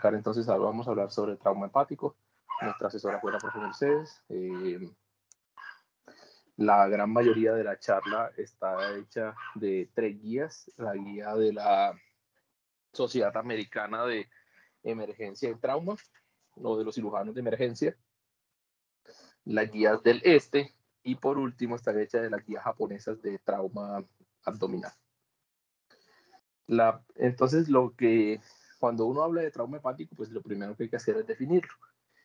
arrancar entonces, vamos a hablar sobre trauma hepático. Nuestra asesora fue la profesora Mercedes. Eh, la gran mayoría de la charla está hecha de tres guías. La guía de la Sociedad Americana de Emergencia y Trauma, o de los cirujanos de emergencia. Las guías del este. Y por último, está hecha de las guías japonesas de trauma abdominal. La, entonces, lo que cuando uno habla de trauma hepático, pues lo primero que hay que hacer es definirlo.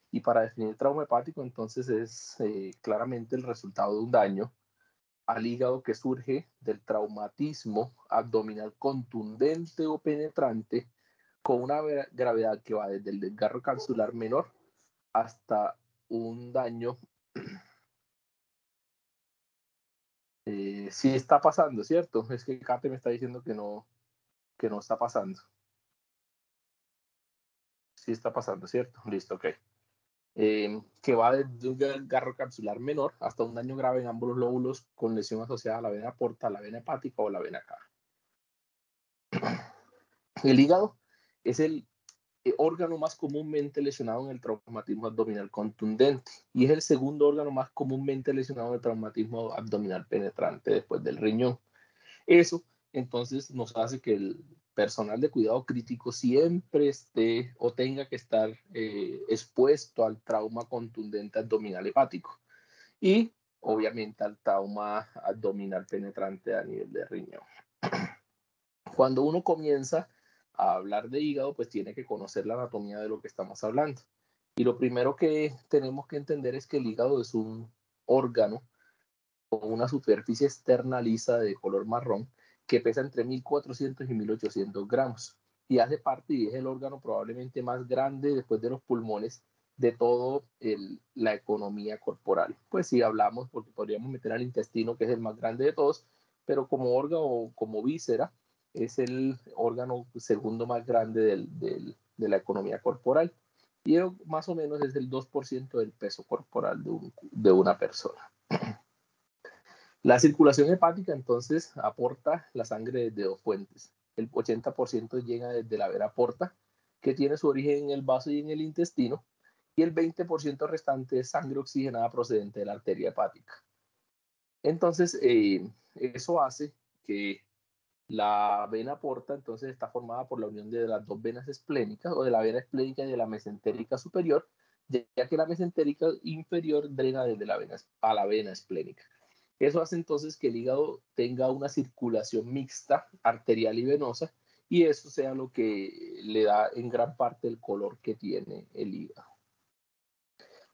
Y para definir trauma hepático, entonces es eh, claramente el resultado de un daño al hígado que surge del traumatismo abdominal contundente o penetrante con una gravedad que va desde el desgarro capsular menor hasta un daño. Eh, sí está pasando, ¿cierto? Es que Kate me está diciendo que no, que no está pasando. Sí está pasando, ¿cierto? Listo, ok. Em, que va desde un desgarro capsular menor hasta un daño grave en ambos lóbulos con lesión asociada a la vena porta, la vena hepática o la vena cava. El hígado es el eh, órgano más comúnmente lesionado en el traumatismo abdominal contundente y es el segundo órgano más comúnmente lesionado en el traumatismo abdominal penetrante después del riñón. Eso entonces nos hace que el personal de cuidado crítico siempre esté o tenga que estar eh, expuesto al trauma contundente abdominal hepático y obviamente al trauma abdominal penetrante a nivel de riñón. Cuando uno comienza a hablar de hígado, pues tiene que conocer la anatomía de lo que estamos hablando. Y lo primero que tenemos que entender es que el hígado es un órgano con una superficie externa lisa de color marrón que pesa entre 1400 y 1800 gramos y hace parte y es el órgano probablemente más grande después de los pulmones de toda la economía corporal. Pues si hablamos, porque podríamos meter al intestino, que es el más grande de todos, pero como órgano, como víscera, es el órgano segundo más grande de la economía corporal. Y más o menos es el 2% del peso corporal de una persona. La circulación hepática entonces aporta la sangre desde dos fuentes. El 80% llega desde la vena porta, que tiene su origen en el vaso y en el intestino, y el 20% restante es sangre oxigenada procedente de la arteria hepática. Entonces, eh, eso hace que la vena porta entonces está formada por la unión de las dos venas esplénicas o de la vena esplénica y de la mesentérica superior, ya que la mesentérica inferior drena desde la vena a la vena esplénica. Eso hace entonces que el hígado tenga una circulación mixta, arterial y venosa, y eso sea lo que le da en gran parte el color que tiene el hígado.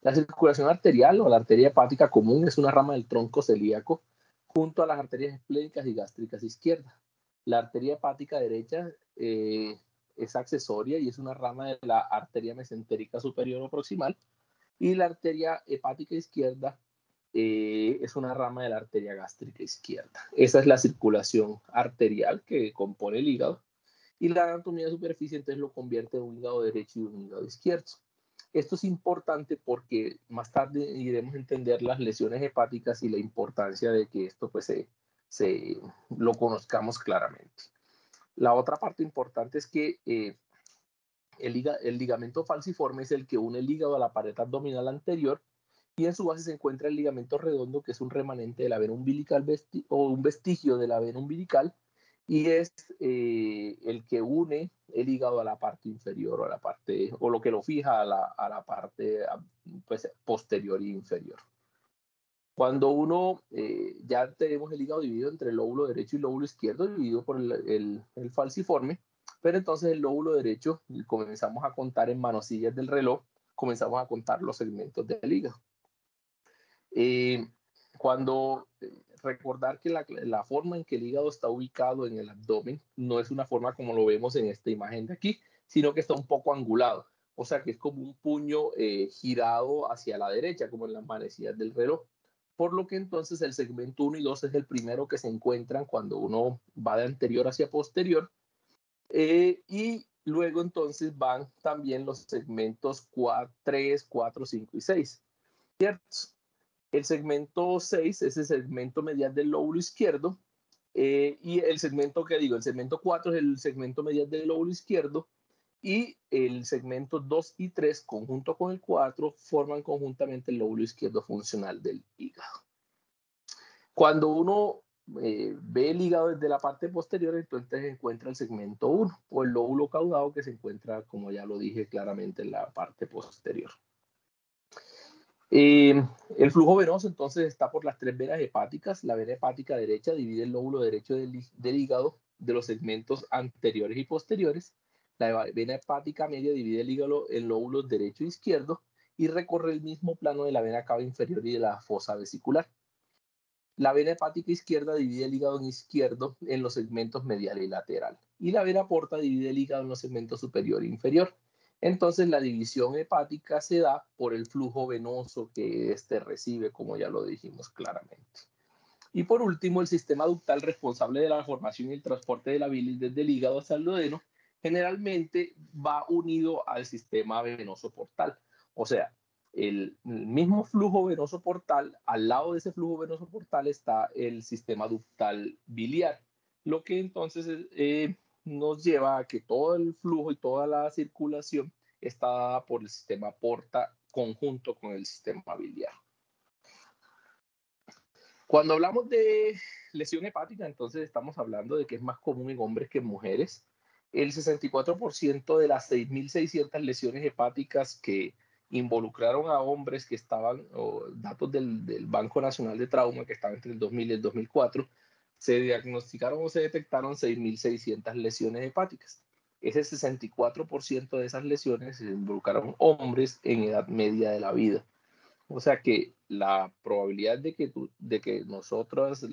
La circulación arterial o la arteria hepática común es una rama del tronco celíaco junto a las arterias esplénicas y gástricas izquierdas. La arteria hepática derecha eh, es accesoria y es una rama de la arteria mesentérica superior o proximal y la arteria hepática izquierda eh, es una rama de la arteria gástrica izquierda. Esa es la circulación arterial que compone el hígado y la anatomía de superficie entonces lo convierte en un hígado derecho y un hígado izquierdo. Esto es importante porque más tarde iremos a entender las lesiones hepáticas y la importancia de que esto pues se, se lo conozcamos claramente. La otra parte importante es que eh, el, el ligamento falciforme es el que une el hígado a la pared abdominal anterior y en su base se encuentra el ligamento redondo, que es un remanente de la vena umbilical o un vestigio de la vena umbilical, y es eh, el que une el hígado a la parte inferior o a la parte, o lo que lo fija a la, a la parte pues, posterior y inferior. Cuando uno eh, ya tenemos el hígado dividido entre el lóbulo derecho y el lóbulo izquierdo, dividido por el, el, el falciforme, pero entonces el lóbulo derecho comenzamos a contar en manosillas del reloj, comenzamos a contar los segmentos del hígado. Eh, cuando eh, recordar que la, la, forma en que el hígado está ubicado en el abdomen no es una forma como lo vemos en esta imagen de aquí, sino que está un poco angulado. O sea que es como un puño eh, girado hacia la derecha, como en las manecillas del reloj. Por lo que entonces el segmento 1 y 2 es el primero que se encuentran cuando uno va de anterior hacia posterior. y luego entonces van también los segmentos 4, 3, 4, 5 y 6. ¿Cierto? El segmento 6 es el segmento medial del lóbulo izquierdo. Eh, y el segmento que digo, el segmento 4 es el segmento medial del lóbulo izquierdo. y el segmento 2 y 3, conjunto con el 4, forman conjuntamente el lóbulo izquierdo funcional del hígado. Cuando uno eh, ve el hígado desde la parte posterior, entonces encuentra el segmento 1 o el lóbulo caudado que se encuentra, como ya lo dije claramente, en la parte posterior. Eh, el flujo venoso entonces está por las tres venas hepáticas. La vena hepática derecha divide el lóbulo derecho del, del hígado de los segmentos anteriores y posteriores. La vena hepática media divide el hígado en lóbulos derecho e izquierdo y recorre el mismo plano de la vena cava inferior y de la fosa vesicular. La vena hepática izquierda divide el hígado en izquierdo en los segmentos medial y lateral. Y la vena porta divide el hígado en los segmentos superior e inferior. Entonces la división hepática se da por el flujo venoso que éste recibe, como ya lo dijimos claramente. Y por último, el sistema ductal responsable de la formación y el transporte de la bilis desde el hígado hasta el duodeno generalmente va unido al sistema venoso portal. O sea, el, mismo flujo venoso portal, al lado de ese flujo venoso portal está el sistema ductal biliar, lo que entonces eh, nos lleva a que todo el flujo y toda la circulación está dada por el sistema porta conjunto con el sistema biliar. Cuando hablamos de lesión hepática, entonces estamos hablando de que es más común en hombres que en mujeres. El 64% de las 6.600 lesiones hepáticas que involucraron a hombres que estaban, datos del, del, Banco Nacional de Trauma, que estaban entre el 2000 y el 2004, se diagnosticaron o se detectaron 6.600 lesiones hepáticas. Ese 64% de esas lesiones se involucraron hombres en edad media de la vida. O sea que la probabilidad de que, de que nosotros,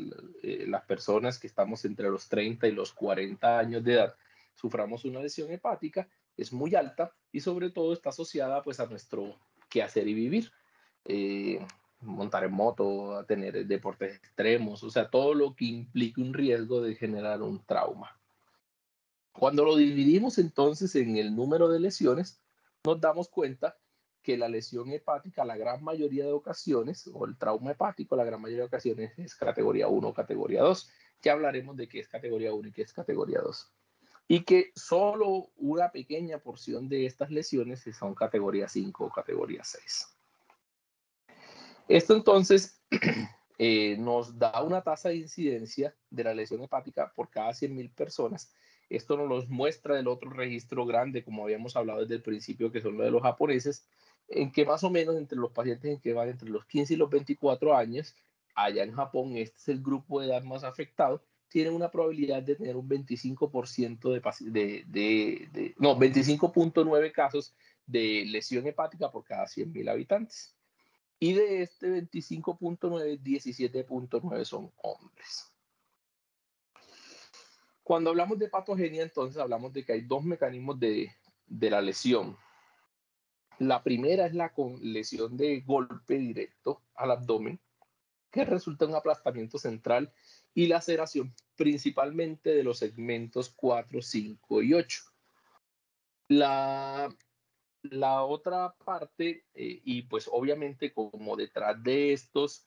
eh, las personas que estamos entre los 30 y los 40 años de edad, suframos una lesión hepática es muy alta y sobre todo está asociada pues a nuestro quehacer y vivir. Eh, montar en moto, a tener deportes extremos, o sea, todo lo que implique un riesgo de generar un trauma. Cuando lo dividimos entonces en el número de lesiones, nos damos cuenta que la lesión hepática, la gran mayoría de ocasiones, o el trauma hepático, la gran mayoría de ocasiones es categoría 1 o categoría 2. Ya hablaremos de qué es categoría 1 y qué es categoría 2 y que solo una pequeña porción de estas lesiones son categoría 5 o categoría 6. Esto entonces eh, nos da una tasa de incidencia de la lesión hepática por cada 100.000 personas. Esto nos los muestra el otro registro grande, como habíamos hablado desde el principio, que son los de los japoneses, en que más o menos entre los pacientes en que van entre los 15 y los 24 años, allá en Japón, este es el grupo de edad más afectado, tienen una probabilidad de tener un 25% de, de, de, no, 25.9 casos de lesión hepática por cada 100.000 habitantes. Y de este 25.9, 17.9 son hombres. Cuando hablamos de patogenia, entonces hablamos de que hay dos mecanismos de, de la lesión. La primera es la con lesión de golpe directo al abdomen, que resulta en un aplastamiento central y laceración principalmente de los segmentos 4, 5 y 8. La, la otra parte, eh, y pues obviamente como detrás de estos,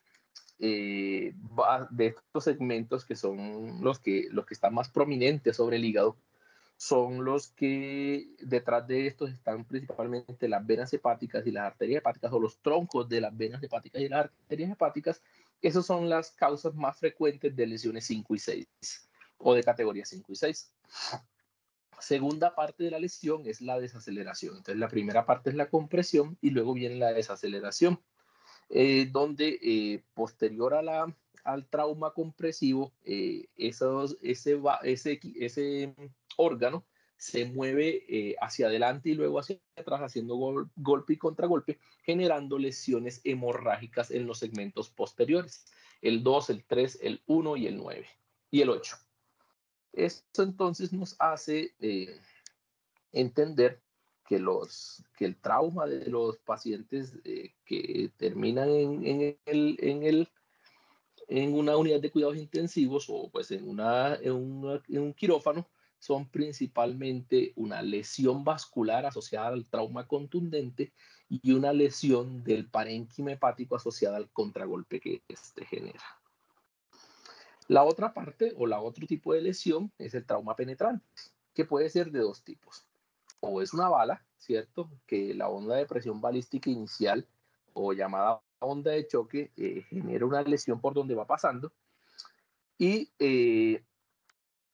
eh, de estos segmentos que son los que, los que están más prominentes sobre el hígado, son los que detrás de estos están principalmente las venas hepáticas y las arterias hepáticas o los troncos de las venas hepáticas y las arterias hepáticas esas son las causas más frecuentes de lesiones 5 y 6 o de categoría 5 y 6. Segunda parte de la lesión es la desaceleración. Entonces, la primera parte es la compresión y luego viene la desaceleración, eh, donde eh, posterior a la, al trauma compresivo, eh, esos, ese, ese, ese órgano se mueve eh, hacia adelante y luego hacia atrás, haciendo golpe y contragolpe, generando lesiones hemorrágicas en los segmentos posteriores, el 2, el 3, el 1 y el 9 y el 8. Esto entonces nos hace eh, entender que, los, que el trauma de los pacientes eh, que terminan en, en, el, en, el, en una unidad de cuidados intensivos o pues en, una, en, en un quirófano, son principalmente una lesión vascular asociada al trauma contundente y una lesión del parénquima hepático asociada al contragolpe que este genera. La otra parte o la otro tipo de lesión es el trauma penetrante, que puede ser de dos tipos. o es una bala, ¿cierto? Que la onda de presión balística inicial o llamada onda de choque eh, genera una lesión por donde va pasando y eh,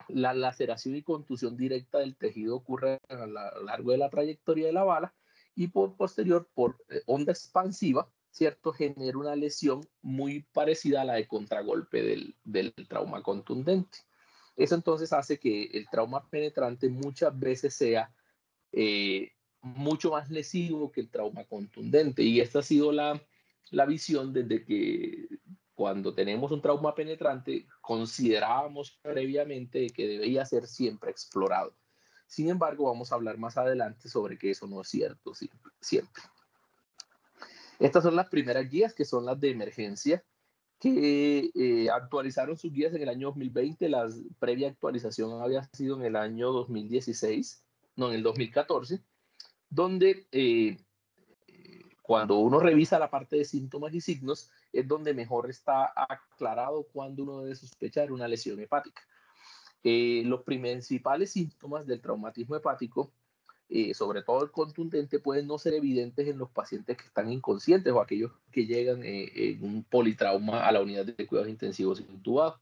la laceración y contusión directa del tejido ocurre a lo largo de la trayectoria de la bala y por posterior por eh, onda expansiva, ¿cierto? Genera una lesión muy parecida a la de contragolpe del, del trauma contundente. Eso entonces hace que el trauma penetrante muchas veces sea eh, mucho más lesivo que el trauma contundente. Y esta ha sido la, la visión desde que cuando tenemos un trauma penetrante considerábamos previamente que debía ser siempre explorado. Sin embargo, vamos a hablar más adelante sobre que eso no es cierto siempre. Estas son las primeras guías que son las de emergencia que eh, actualizaron sus guías en el año 2020. La previa actualización había sido en el año 2016, no, en el 2014, donde eh, cuando uno revisa la parte de síntomas y signos, es donde mejor está aclarado cuando uno debe sospechar una lesión hepática. Eh, los principales síntomas del traumatismo hepático eh, sobre todo el contundente, pueden no ser evidentes en los pacientes que están inconscientes o aquellos que llegan eh, en un politrauma a la unidad de cuidados intensivos intubados.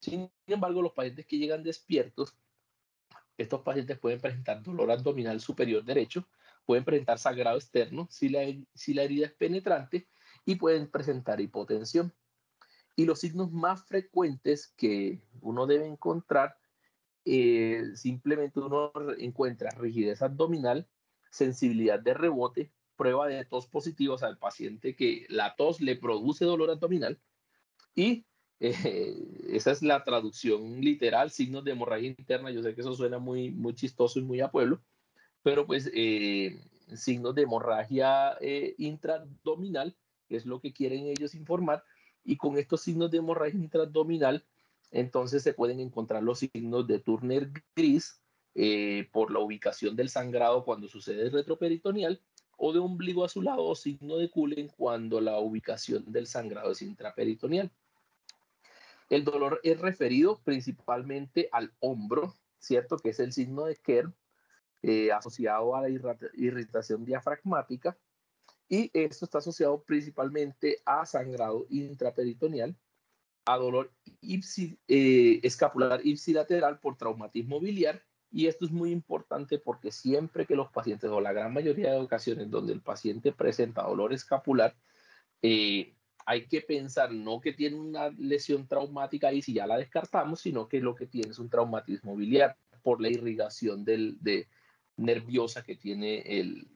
Sin embargo, los pacientes que llegan despiertos, estos pacientes pueden presentar dolor abdominal superior derecho, pueden presentar sangrado externo si la, si la herida es penetrante y pueden presentar hipotensión. Y los signos más frecuentes que uno debe encontrar eh, simplemente uno encuentra rigidez abdominal, sensibilidad de rebote, prueba de tos sea, el paciente que la tos le produce dolor abdominal y eh, esa es la traducción literal, signos de hemorragia interna. Yo sé que eso suena muy, muy chistoso y muy a pueblo, pero pues eh, signos de hemorragia intraabdominal es lo que quieren ellos informar. Y con estos signos de hemorragia intraabdominal, entonces se pueden encontrar los signos de Turner gris eh, por la ubicación del sangrado cuando sucede retroperitoneal o de ombligo azulado o signo de Cullen cuando la ubicación del sangrado es intraperitoneal. El dolor es referido principalmente al hombro, ¿cierto? Que es el signo de Kerr, eh, asociado a la irritación diafragmática. Y esto está asociado principalmente a sangrado intraperitoneal a dolor eh, escapular ipsilateral por traumatismo biliar. Y esto es muy importante porque siempre que los pacientes, o la gran mayoría de ocasiones donde el paciente presenta dolor escapular, eh, hay que pensar no que tiene una lesión traumática y si ya la descartamos, sino que lo que tiene es un traumatismo biliar por la irrigación del, de, nerviosa que tiene el,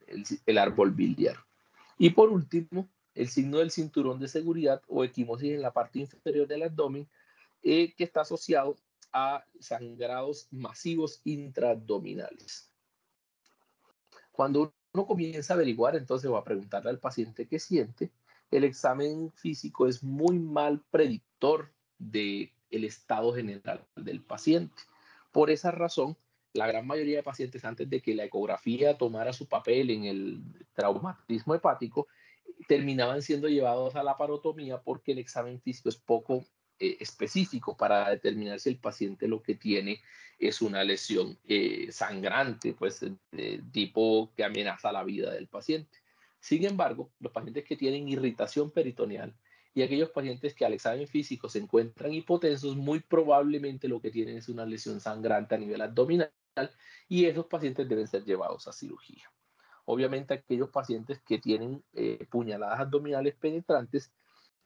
el árbol biliar. Y por último, el signo del cinturón de seguridad o equimosis en la parte inferior del abdomen, eh, que está asociado a sangrados masivos intraabdominales. Cuando uno comienza a averiguar, entonces va a preguntarle al paciente qué siente. El examen físico es muy mal predictor del el estado general del paciente. Por esa razón, la gran mayoría de pacientes, antes de que la ecografía tomara su papel en el traumatismo hepático, terminaban siendo llevados a la parotomía porque el examen físico es poco eh, específico para determinar si el paciente lo que tiene es una lesión eh, sangrante, pues de tipo que amenaza la vida del paciente. Sin embargo, los pacientes que tienen irritación peritoneal y aquellos pacientes que al examen físico se encuentran hipotensos, muy probablemente lo que tienen es una lesión sangrante a nivel abdominal y esos pacientes deben ser llevados a cirugía. Obviamente aquellos pacientes que tienen eh, puñaladas abdominales penetrantes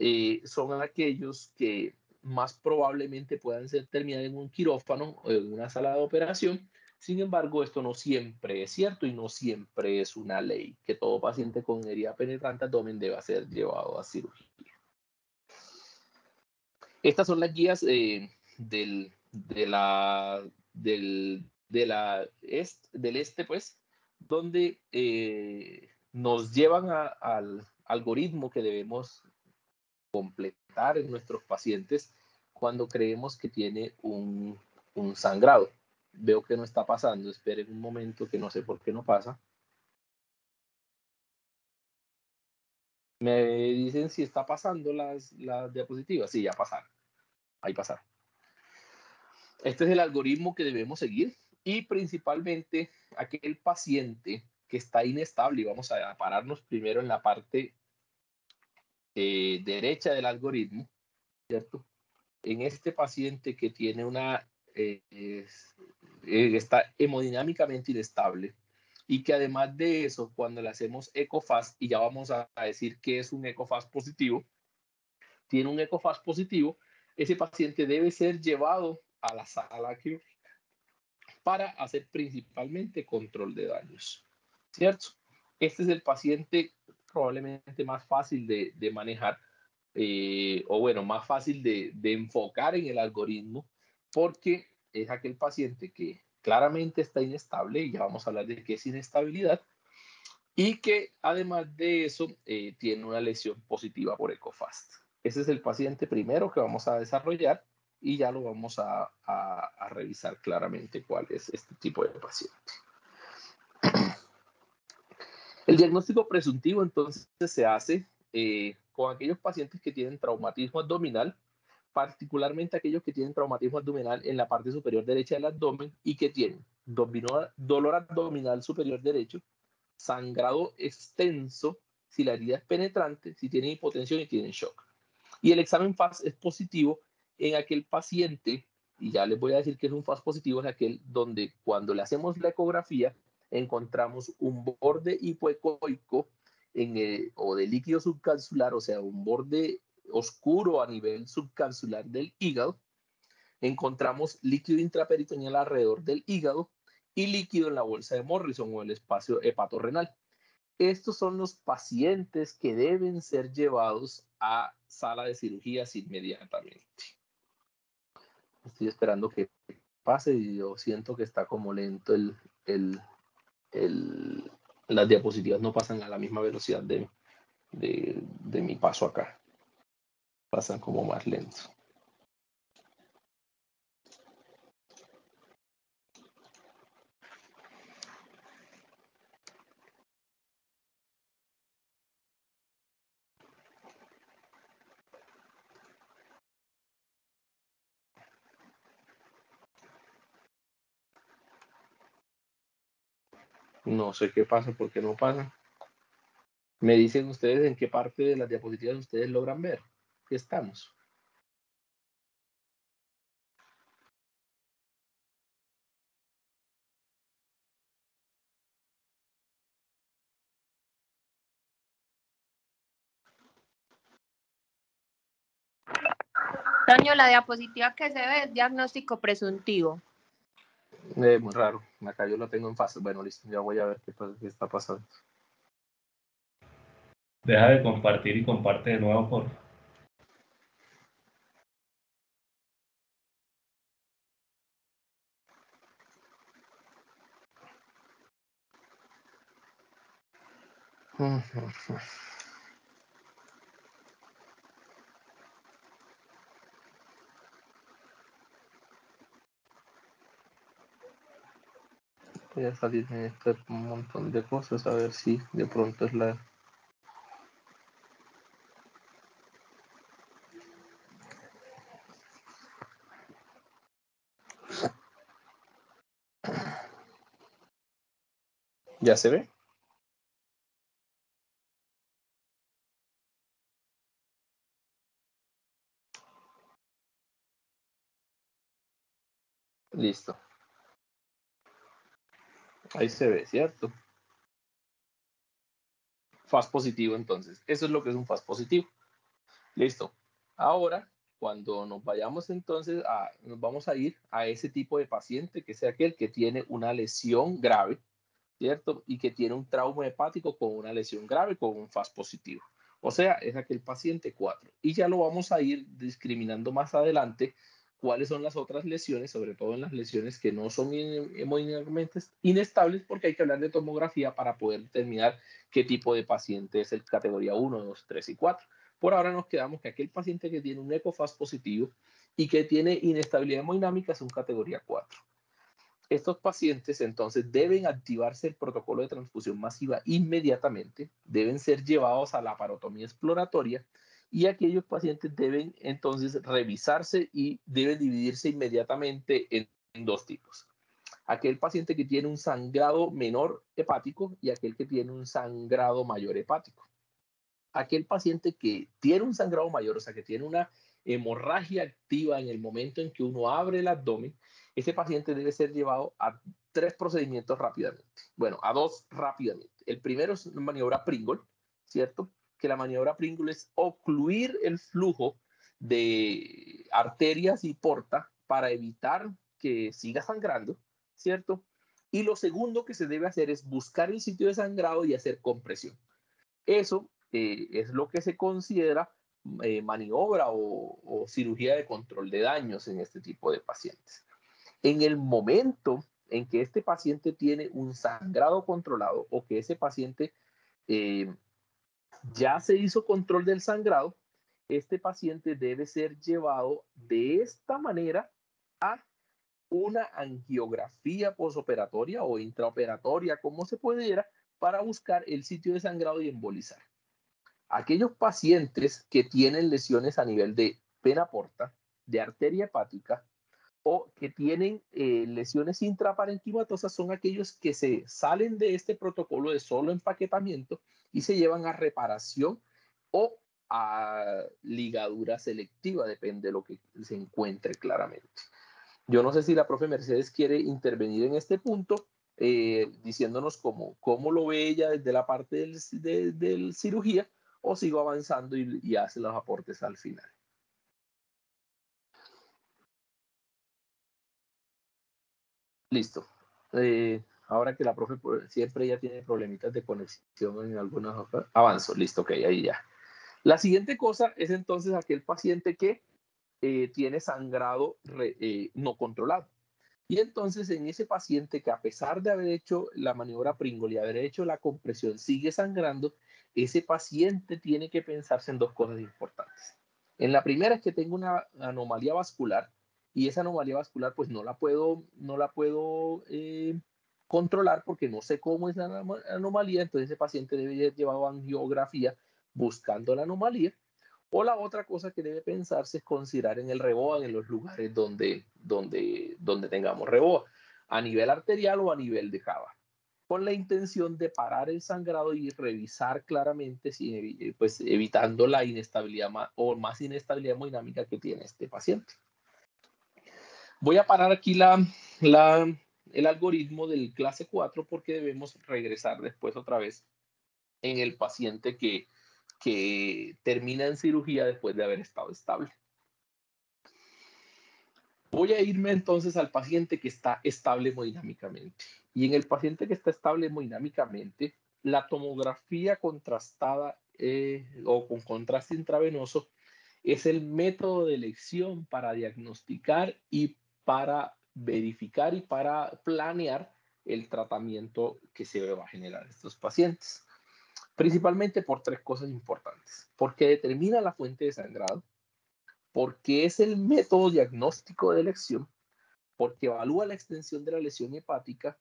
eh, son aquellos que más probablemente puedan ser terminados en un quirófano o en una sala de operación. Sin embargo, esto no siempre es cierto y no siempre es una ley que todo paciente con herida penetrante abdomen deba ser llevado a cirugía. Estas son las guías eh, del, del, del este, pues, donde eh, nos llevan al algoritmo que debemos completar en nuestros pacientes cuando creemos que tiene un, un sangrado. Veo que no está pasando, esperen un momento que no sé por qué no pasa. Me dicen si está pasando las, las diapositivas. Sí, ya pasaron. Ahí pasaron. Este es el algoritmo que debemos seguir y principalmente aquel paciente que está inestable, y vamos a pararnos primero en la parte eh, derecha del algoritmo, ¿cierto? En este paciente que tiene una, eh, eh, está hemodinámicamente inestable y que además de eso, cuando le hacemos ecofast, y ya vamos a, decir que es un ecofast positivo, tiene un ecofast positivo, ese paciente debe ser llevado a la sala quirúrgica para hacer principalmente control de daños, ¿cierto? Este es el paciente probablemente más fácil de, manejar, eh, o bueno, más fácil de, de enfocar en el algoritmo, porque es aquel paciente que claramente está inestable, y ya vamos a hablar de qué es inestabilidad, y que además de eso eh, tiene una lesión positiva por ECOFAST. Ese es el paciente primero que vamos a desarrollar y ya lo vamos a, a, revisar claramente cuál es este tipo de paciente. El diagnóstico presuntivo entonces se hace eh, con aquellos pacientes que tienen traumatismo abdominal, particularmente aquellos que tienen traumatismo abdominal en la parte superior derecha del abdomen y que tienen dolor abdominal superior derecho, sangrado extenso, si la herida es penetrante, si tienen hipotensión y tienen shock. Y el examen FAS es positivo en aquel paciente, y ya les voy a decir que es un FAS positivo, es aquel donde cuando le hacemos la ecografía encontramos un borde hipoecoico en o de líquido subcapsular, o sea, un borde oscuro a nivel subcapsular del hígado. Encontramos líquido intraperitoneal alrededor del hígado y líquido en la bolsa de Morrison o el espacio hepatorrenal. Estos son los pacientes que deben ser llevados a sala de cirugías inmediatamente. Estoy esperando que pase y yo siento que está como lento el, el, el las diapositivas no pasan a la misma velocidad de, de, de mi paso acá. Pasan como más lento. No sé qué pasa, por qué no pasa. Me dicen ustedes en qué parte de las diapositivas ustedes logran ver que estamos. Toño, la diapositiva que se ve es diagnóstico presuntivo. Eh, muy raro. Acá yo lo tengo en fase. Bueno, listo. Ya voy a ver qué, qué está pasando. Deja de compartir y comparte de nuevo, por Voy a salir en este montón de cosas a ver si de pronto es la ¿Ya se ve? Listo. Ahí se ve, ¿cierto? Faz positivo, entonces. Eso es lo que es un faz positivo. Listo. Ahora, cuando nos vayamos entonces a, nos vamos a ir a ese tipo de paciente, que sea aquel que tiene una lesión grave, ¿cierto? Y que tiene un trauma hepático con una lesión grave, con un faz positivo. O sea, es aquel paciente 4. Y ya lo vamos a ir discriminando más adelante cuáles son las otras lesiones, sobre todo en las lesiones que no son hemodinámicamente inestables, porque hay que hablar de tomografía para poder determinar qué tipo de paciente es el categoría 1, 2, 3 y 4. Por ahora nos quedamos que aquel paciente que tiene un ecofaz positivo y que tiene inestabilidad hemodinámica es un categoría 4. Estos pacientes entonces deben activarse el protocolo de transfusión masiva inmediatamente, deben ser llevados a la parotomía exploratoria y aquellos pacientes deben entonces revisarse y deben dividirse inmediatamente en, dos tipos. aquel paciente que tiene un sangrado menor hepático y aquel que tiene un sangrado mayor hepático. Aquel paciente que tiene un sangrado mayor, o sea, que tiene una hemorragia activa en el momento en que uno abre el abdomen, ese paciente debe ser llevado a tres procedimientos rápidamente. Bueno, a dos rápidamente. El primero es maniobra Pringle, ¿cierto? Que la maniobra Pringle es ocluir el flujo de arterias y porta para evitar que siga sangrando, ¿cierto? Y lo segundo que se debe hacer es buscar el sitio de sangrado y hacer compresión. Eso eh, es lo que se considera eh, maniobra o, cirugía de control de daños en este tipo de pacientes. En el momento en que este paciente tiene un sangrado controlado o que ese paciente eh, ya se hizo control del sangrado, este paciente debe ser llevado de esta manera a una angiografía posoperatoria o intraoperatoria, como se pudiera, para buscar el sitio de sangrado y embolizar. Aquellos pacientes que tienen lesiones a nivel de pena porta, de arteria hepática o que tienen eh, lesiones intraparenquimatosas son aquellos que se salen de este protocolo de solo empaquetamiento y se llevan a reparación o a ligadura selectiva, depende de lo que se encuentre claramente. Yo no sé si la profe Mercedes quiere intervenir en este punto, eh, diciéndonos cómo, cómo lo ve ella desde la parte del, de, cirugía, o sigo avanzando y, hace los aportes al final. Listo. Eh, ahora que la profe pues, siempre ya tiene problemitas de conexión en algunas avanzo. Listo, ok, ahí ya. La siguiente cosa es entonces aquel paciente que eh, tiene sangrado eh, no controlado. Y entonces en ese paciente que a pesar de haber hecho la maniobra Pringle y haber hecho la compresión sigue sangrando, ese paciente tiene que pensarse en dos cosas importantes. En la primera es que tengo una anomalía vascular y esa anomalía vascular pues no la puedo, no la puedo eh, controlar porque no sé cómo es la anomalía, entonces ese paciente debe ser llevado a angiografía buscando la anomalía. O la otra cosa que debe pensarse es considerar en el reboa en los lugares donde, donde, donde tengamos reboa, a nivel arterial o a nivel de java con la intención de parar el sangrado y revisar claramente, si, eh, pues evitando la inestabilidad o más inestabilidad hemodinámica que tiene este paciente. Voy a parar aquí la, la, el algoritmo del clase 4 porque debemos regresar después otra vez en el paciente que, que termina en cirugía después de haber estado estable. Voy a irme entonces al paciente que está estable hemodinámicamente. Y en el paciente que está estable hemodinámicamente, la tomografía contrastada eh, o con contraste intravenoso es el método de elección para diagnosticar y para verificar y para planear el tratamiento que se va a generar a estos pacientes. Principalmente por tres cosas importantes. Porque determina la fuente de sangrado, porque es el método diagnóstico de elección, porque evalúa la extensión de la lesión hepática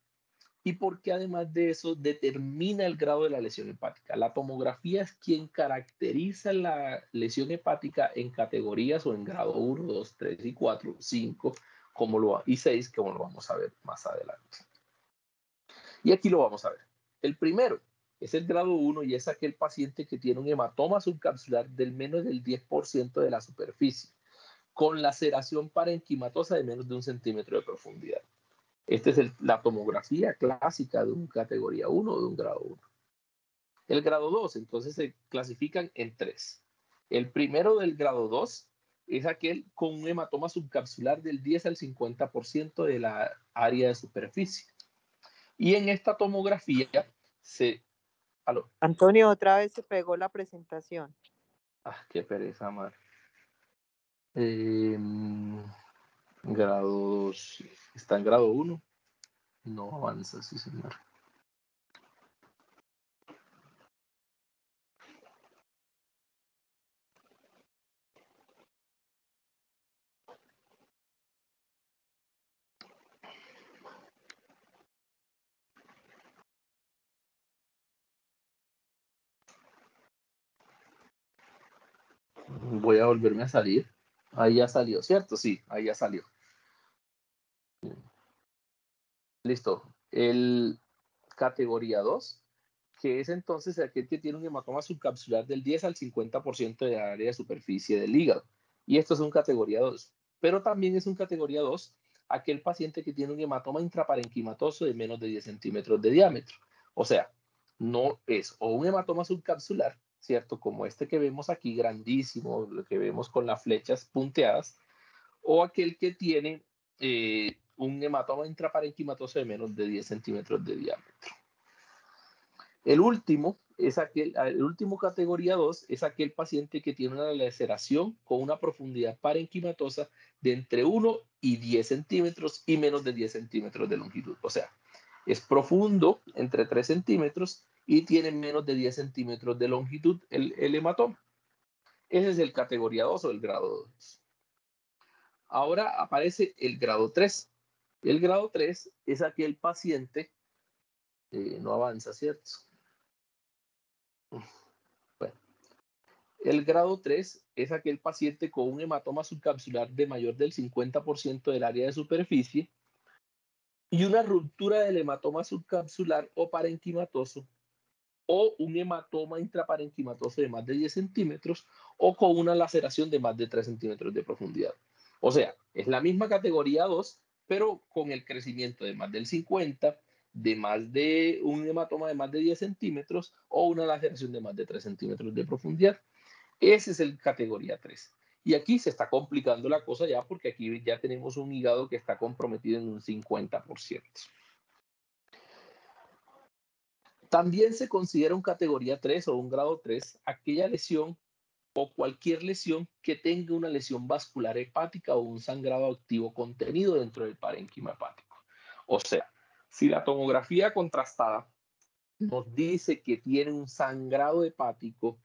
y porque además de eso determina el grado de la lesión hepática. La tomografía es quien caracteriza la lesión hepática en categorías o en grado 1, 2, 3 y 4, 5 como lo, y 6, como lo vamos a ver más adelante. Y aquí lo vamos a ver. El primero es el grado 1 y es aquel paciente que tiene un hematoma subcapsular del menos del 10% de la superficie, con laceración parenquimatosa de menos de un centímetro de profundidad. Esta es la tomografía clásica de un categoría 1 o de un grado 1. El grado 2, entonces se clasifican en tres. El primero del grado 2 es aquel con un hematoma subcapsular del 10 al 50% de la área de superficie. Y en esta tomografía se... Antonio, otra vez se pegó la presentación. Ah, qué pereza, mar. Em, grado 2. Está en grado 1. No avanza, sí, señor. Voy a volverme a salir. Ahí ya salió, ¿cierto? Sí, ahí ya salió. Listo. El categoría 2, que es entonces aquel que tiene un hematoma subcapsular del 10 al 50% de la área de superficie del hígado. Y esto es un categoría 2. Pero también es un categoría 2 aquel paciente que tiene un hematoma intraparenquimatoso de menos de 10 centímetros de diámetro. O sea, no es o un hematoma subcapsular, ¿cierto? Como este que vemos aquí, grandísimo, lo que vemos con las flechas punteadas, o aquel que tiene eh, un hematoma intraparenquimatoso de menos de 10 centímetros de diámetro. El último es aquel, el último categoría 2 es aquel paciente que tiene una laceración con una profundidad parenquimatosa de entre 1 y 10 centímetros y menos de 10 centímetros de longitud. O sea, es profundo entre 3 centímetros y tiene menos de 10 centímetros de longitud el, hematoma. Ese es el categoría 2 o el grado 2. Ahora aparece el grado 3. El grado 3 es aquel paciente, eh, no avanza, ¿cierto? Bueno, el grado 3 es aquel paciente con un hematoma subcapsular de mayor del 50% del área de superficie y una ruptura del hematoma subcapsular o parenquimatoso o un hematoma intraparenquimatoso de más de 10 centímetros o con una laceración de más de 3 centímetros de profundidad. O sea, es la misma categoría 2, pero con el crecimiento de más del 50, de más de un hematoma de más de 10 centímetros o una laceración de más de 3 centímetros de profundidad. Ese es el categoría 3. Y aquí se está complicando la cosa ya porque aquí ya tenemos un hígado que está comprometido en un 50%. También se considera un categoría 3 o un grado 3 aquella lesión o cualquier lesión que tenga una lesión vascular hepática o un sangrado activo contenido dentro del parénquima hepático. O sea, si la tomografía contrastada nos dice que tiene un sangrado hepático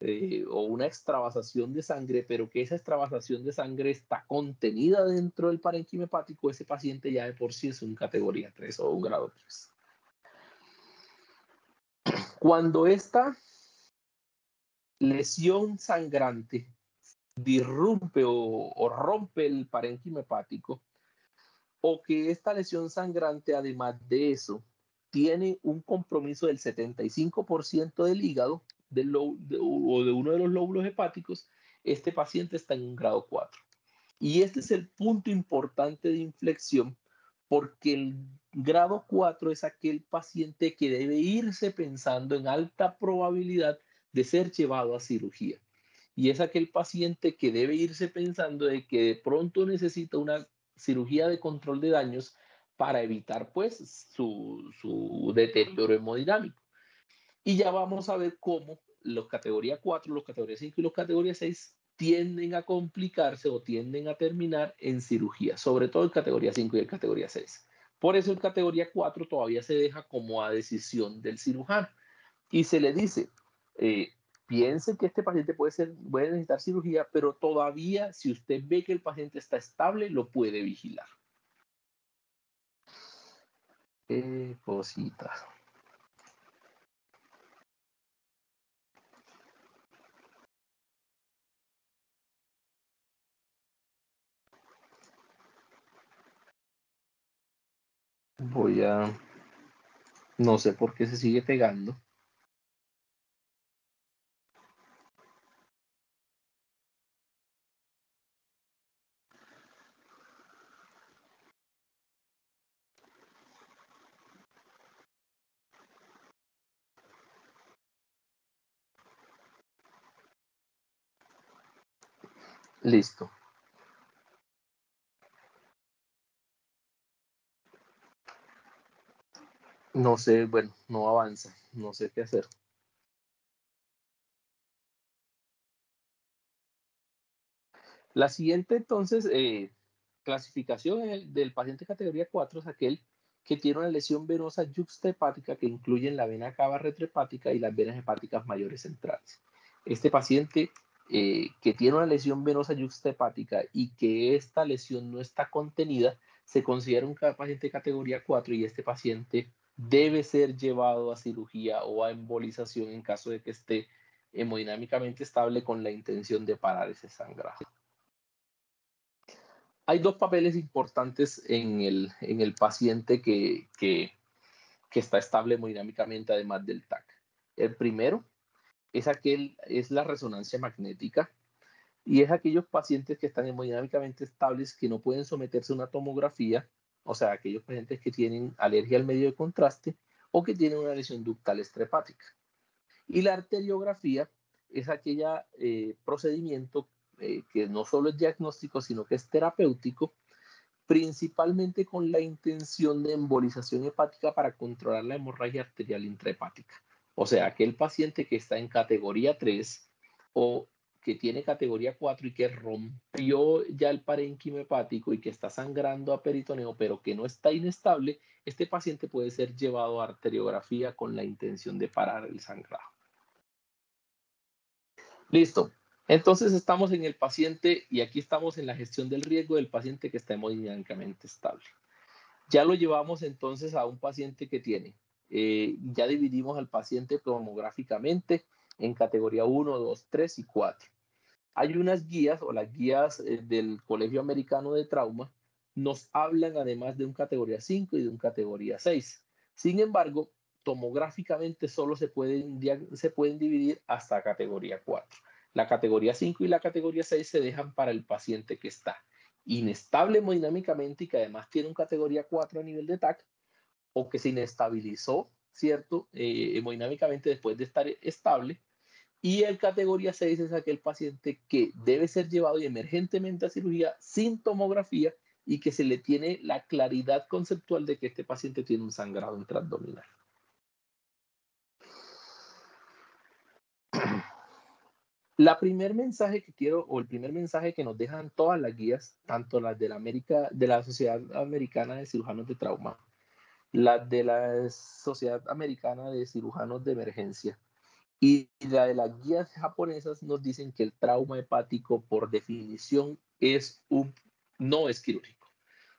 eh, o una extravasación de sangre, pero que esa extravasación de sangre está contenida dentro del parénquima hepático, ese paciente ya de por sí es un categoría 3 o un grado 3. Cuando esta lesión sangrante disrumpe o, rompe el parénquima hepático, o que esta lesión sangrante, además de eso, tiene un compromiso del 75% del hígado del o de uno de los lóbulos hepáticos, este paciente está en un grado 4. Y este es el punto importante de inflexión porque el grado 4 es aquel paciente que debe irse pensando en alta probabilidad de ser llevado a cirugía. Y es aquel paciente que debe irse pensando de que de pronto necesita una cirugía de control de daños para evitar pues su, su deterioro hemodinámico. Y ya vamos a ver cómo los categoría 4, los categoría 5 y los categoría 6 tienden a complicarse o tienden a terminar en cirugía, sobre todo en categoría 5 y en categoría 6. Por eso en categoría 4 todavía se deja como a decisión del cirujano y se le dice, eh, piense que este paciente puede, ser, puede necesitar cirugía, pero todavía si usted ve que el paciente está estable, lo puede vigilar. Qué cosita. Voy a... No sé por qué se sigue pegando. Listo. No sé, bueno, no avanza, no sé qué hacer. La siguiente, entonces, eh, clasificación del paciente categoría 4 es aquel que tiene una lesión venosa yuxtahepática que incluye la vena cava retrohepática y las venas hepáticas mayores centrales. Este paciente eh, que tiene una lesión venosa yuxtahepática y que esta lesión no está contenida, se considera un paciente categoría 4 y este paciente debe ser llevado a cirugía o a embolización en caso de que esté hemodinámicamente estable con la intención de parar ese sangrado. hay dos papeles importantes en el, en el paciente que, que, está estable hemodinámicamente, además del TAC. El primero es, aquel, es la resonancia magnética y es aquellos pacientes que están hemodinámicamente estables que no pueden someterse a una tomografía, o sea, aquellos pacientes que tienen alergia al medio de contraste o que tienen una lesión ductal estrepática. Y la arteriografía es aquel eh, procedimiento eh, que no solo es diagnóstico, sino que es terapéutico, principalmente con la intención de embolización hepática para controlar la hemorragia arterial intrahepática. O sea, aquel paciente que está en categoría 3 o que tiene categoría 4 y que rompió ya el parénquimo hepático y que está sangrando a peritoneo, pero que no está inestable, este paciente puede ser llevado a arteriografía con la intención de parar el sangrado. Listo. Entonces estamos en el paciente y aquí estamos en la gestión del riesgo del paciente que está hemodinámicamente estable. Ya lo llevamos entonces a un paciente que tiene, eh, ya dividimos al paciente tomográficamente en categoría 1, 2, 3 y 4. Hay unas guías o las guías eh, del Colegio Americano de Trauma nos hablan además de un categoría 5 y de un categoría 6. Sin embargo, tomográficamente solo se pueden, se pueden dividir hasta categoría 4. La categoría 5 y la categoría 6 se dejan para el paciente que está inestable hemodinámicamente y que además tiene un categoría 4 a nivel de TAC o que se inestabilizó, ¿cierto? Eh, hemodinámicamente después de estar estable. Y el categoría 6 es aquel paciente que debe ser llevado emergentemente a cirugía sin tomografía y que se le tiene la claridad conceptual de que este paciente tiene un sangrado intraabdominal. La primer mensaje que quiero, o el primer mensaje que nos dejan todas las guías, tanto las de la, América, de la Sociedad Americana de Cirujanos de Trauma, las de la Sociedad Americana de Cirujanos de Emergencia y la de las guías japonesas nos dicen que el trauma hepático por definición es un, no es quirúrgico.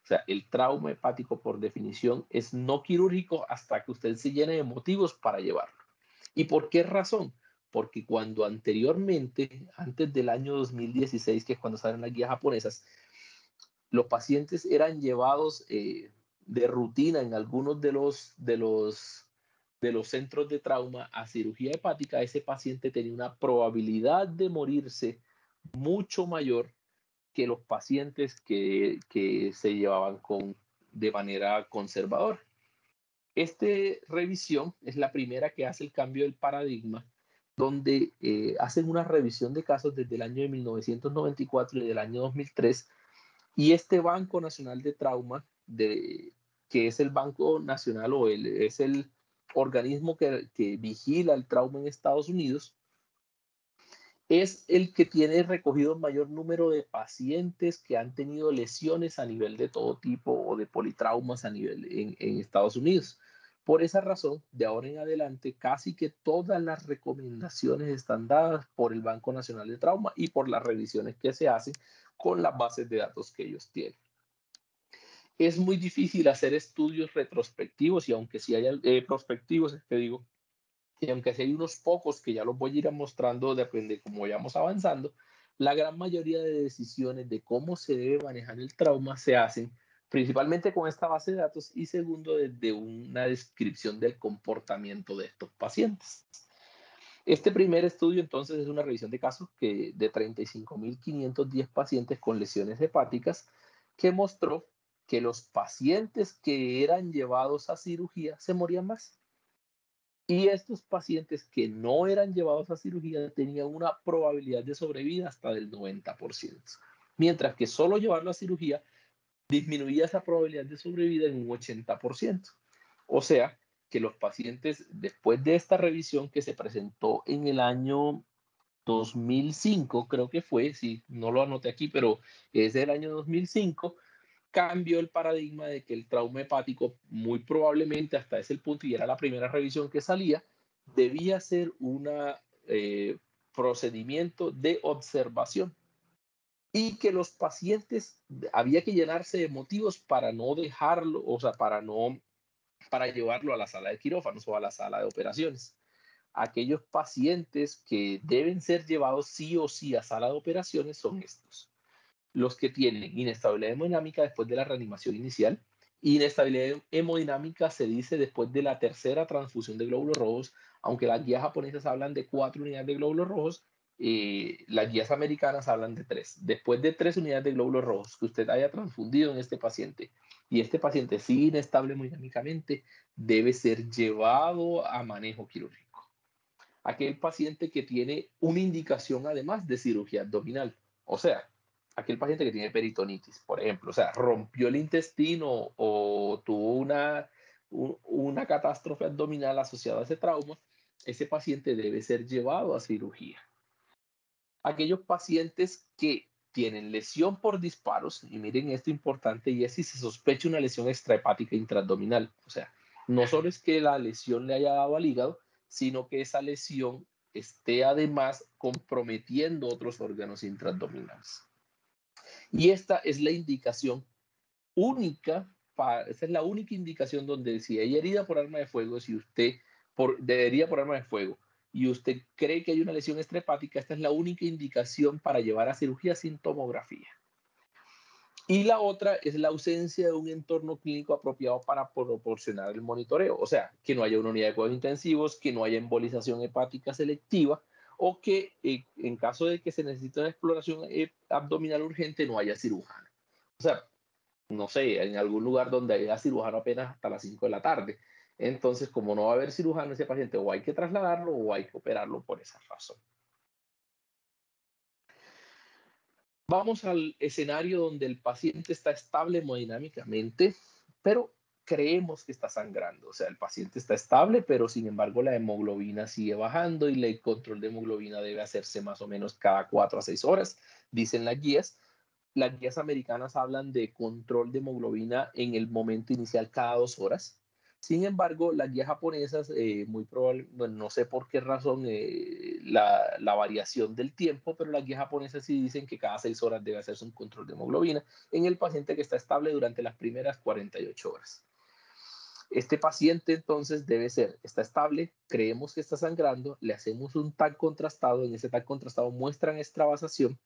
O sea, el trauma hepático por definición es no quirúrgico hasta que usted se llene de motivos para llevarlo. ¿Y por qué razón? porque cuando anteriormente, antes del año 2016, que es cuando salen las guías japonesas, los pacientes eran llevados eh, de rutina en algunos de los, de, los, de los centros de trauma a cirugía hepática, ese paciente tenía una probabilidad de morirse mucho mayor que los pacientes que, que se llevaban con, de manera conservadora. Esta revisión es la primera que hace el cambio del paradigma donde eh, hacen una revisión de casos desde el año de 1994 y del año 2003, y este Banco Nacional de Trauma, de, que es el Banco Nacional o el, es el organismo que, vigila el trauma en Estados Unidos, es el que tiene recogido mayor número de pacientes que han tenido lesiones a nivel de todo tipo o de politraumas a nivel en, en Estados Unidos. Por esa razón, de ahora en adelante, casi que todas las recomendaciones están dadas por el Banco Nacional de Trauma y por las revisiones que se hacen con las bases de datos que ellos tienen. Es muy difícil hacer estudios retrospectivos y aunque sí hay eh, prospectivos, te digo, y aunque sí hay unos pocos que ya los voy a ir mostrando, depende de cómo vayamos avanzando, la gran mayoría de decisiones de cómo se debe manejar el trauma se hacen principalmente con esta base de datos y segundo desde una descripción del comportamiento de estos pacientes. Este primer estudio entonces es una revisión de casos que, de 35.510 pacientes con lesiones hepáticas que mostró que los pacientes que eran llevados a cirugía se morían más. Y estos pacientes que no eran llevados a cirugía tenían una probabilidad de sobrevida hasta del 90%, mientras que solo llevarlo a cirugía disminuía esa probabilidad de sobrevida en un 80%. O sea, que los pacientes, después de esta revisión que se presentó en el año 2005, creo que fue, si no lo anoté aquí, pero es del año 2005, cambió el paradigma de que el trauma hepático, muy probablemente hasta ese punto, y era la primera revisión que salía, debía ser un eh, procedimiento de observación y que los pacientes había que llenarse de motivos para no dejarlo, o sea, para no, para llevarlo a la sala de quirófanos o a la sala de operaciones. Aquellos pacientes que deben ser llevados sí o sí a sala de operaciones son estos. Los que tienen inestabilidad hemodinámica después de la reanimación inicial. Inestabilidad hemodinámica se dice después de la tercera transfusión de glóbulos rojos, aunque las guías japonesas hablan de cuatro unidades de glóbulos rojos, eh, las guías americanas hablan de tres. Después de tres unidades de glóbulos rojos que usted haya transfundido en este paciente y este paciente sigue inestable hemodinámicamente, debe ser llevado a manejo quirúrgico. Aquel paciente que tiene una indicación además de cirugía abdominal, o sea, aquel paciente que tiene peritonitis, por ejemplo, o sea, rompió el intestino o tuvo una, una catástrofe abdominal asociada a ese trauma, ese paciente debe ser llevado a cirugía. Aquellos pacientes que tienen lesión por disparos, y miren esto importante, y es si se sospecha una lesión extrahepática intraabdominal. O sea, no solo es que la lesión le haya dado al hígado, sino que esa lesión esté además comprometiendo otros órganos intraabdominales. Y esta es la indicación única, para, esta es la única indicación donde si hay herida por arma de fuego, si usted por, por arma de fuego, y usted cree que hay una lesión estrepática, esta es la única indicación para llevar a cirugía sin tomografía. Y la otra es la ausencia de un entorno clínico apropiado para proporcionar el monitoreo, o sea, que no haya una unidad de cuidados intensivos, que no haya embolización hepática selectiva o que eh, en caso de que se necesite una exploración eh, abdominal urgente no haya cirujano. O sea, no sé, en algún lugar donde haya cirujano apenas hasta las 5 de la tarde. Entonces, como no va a haber cirujano ese paciente, o hay que trasladarlo o hay que operarlo por esa razón. Vamos al escenario donde el paciente está estable hemodinámicamente, pero creemos que está sangrando. O sea, el paciente está estable, pero sin embargo la hemoglobina sigue bajando y el control de hemoglobina debe hacerse más o menos cada 4 a 6 horas, dicen las guías. Las guías americanas hablan de control de hemoglobina en el momento inicial cada 2 horas sin embargo, las guías japonesas, eh, muy probable, no sé por qué razón eh, la, la, variación del tiempo, pero las guías japonesas sí dicen que cada seis horas debe hacerse un control de hemoglobina en el paciente que está estable durante las primeras 48 horas. Este paciente entonces debe ser, está estable, creemos que está sangrando, le hacemos un TAC contrastado, en ese TAC contrastado muestran extravasación,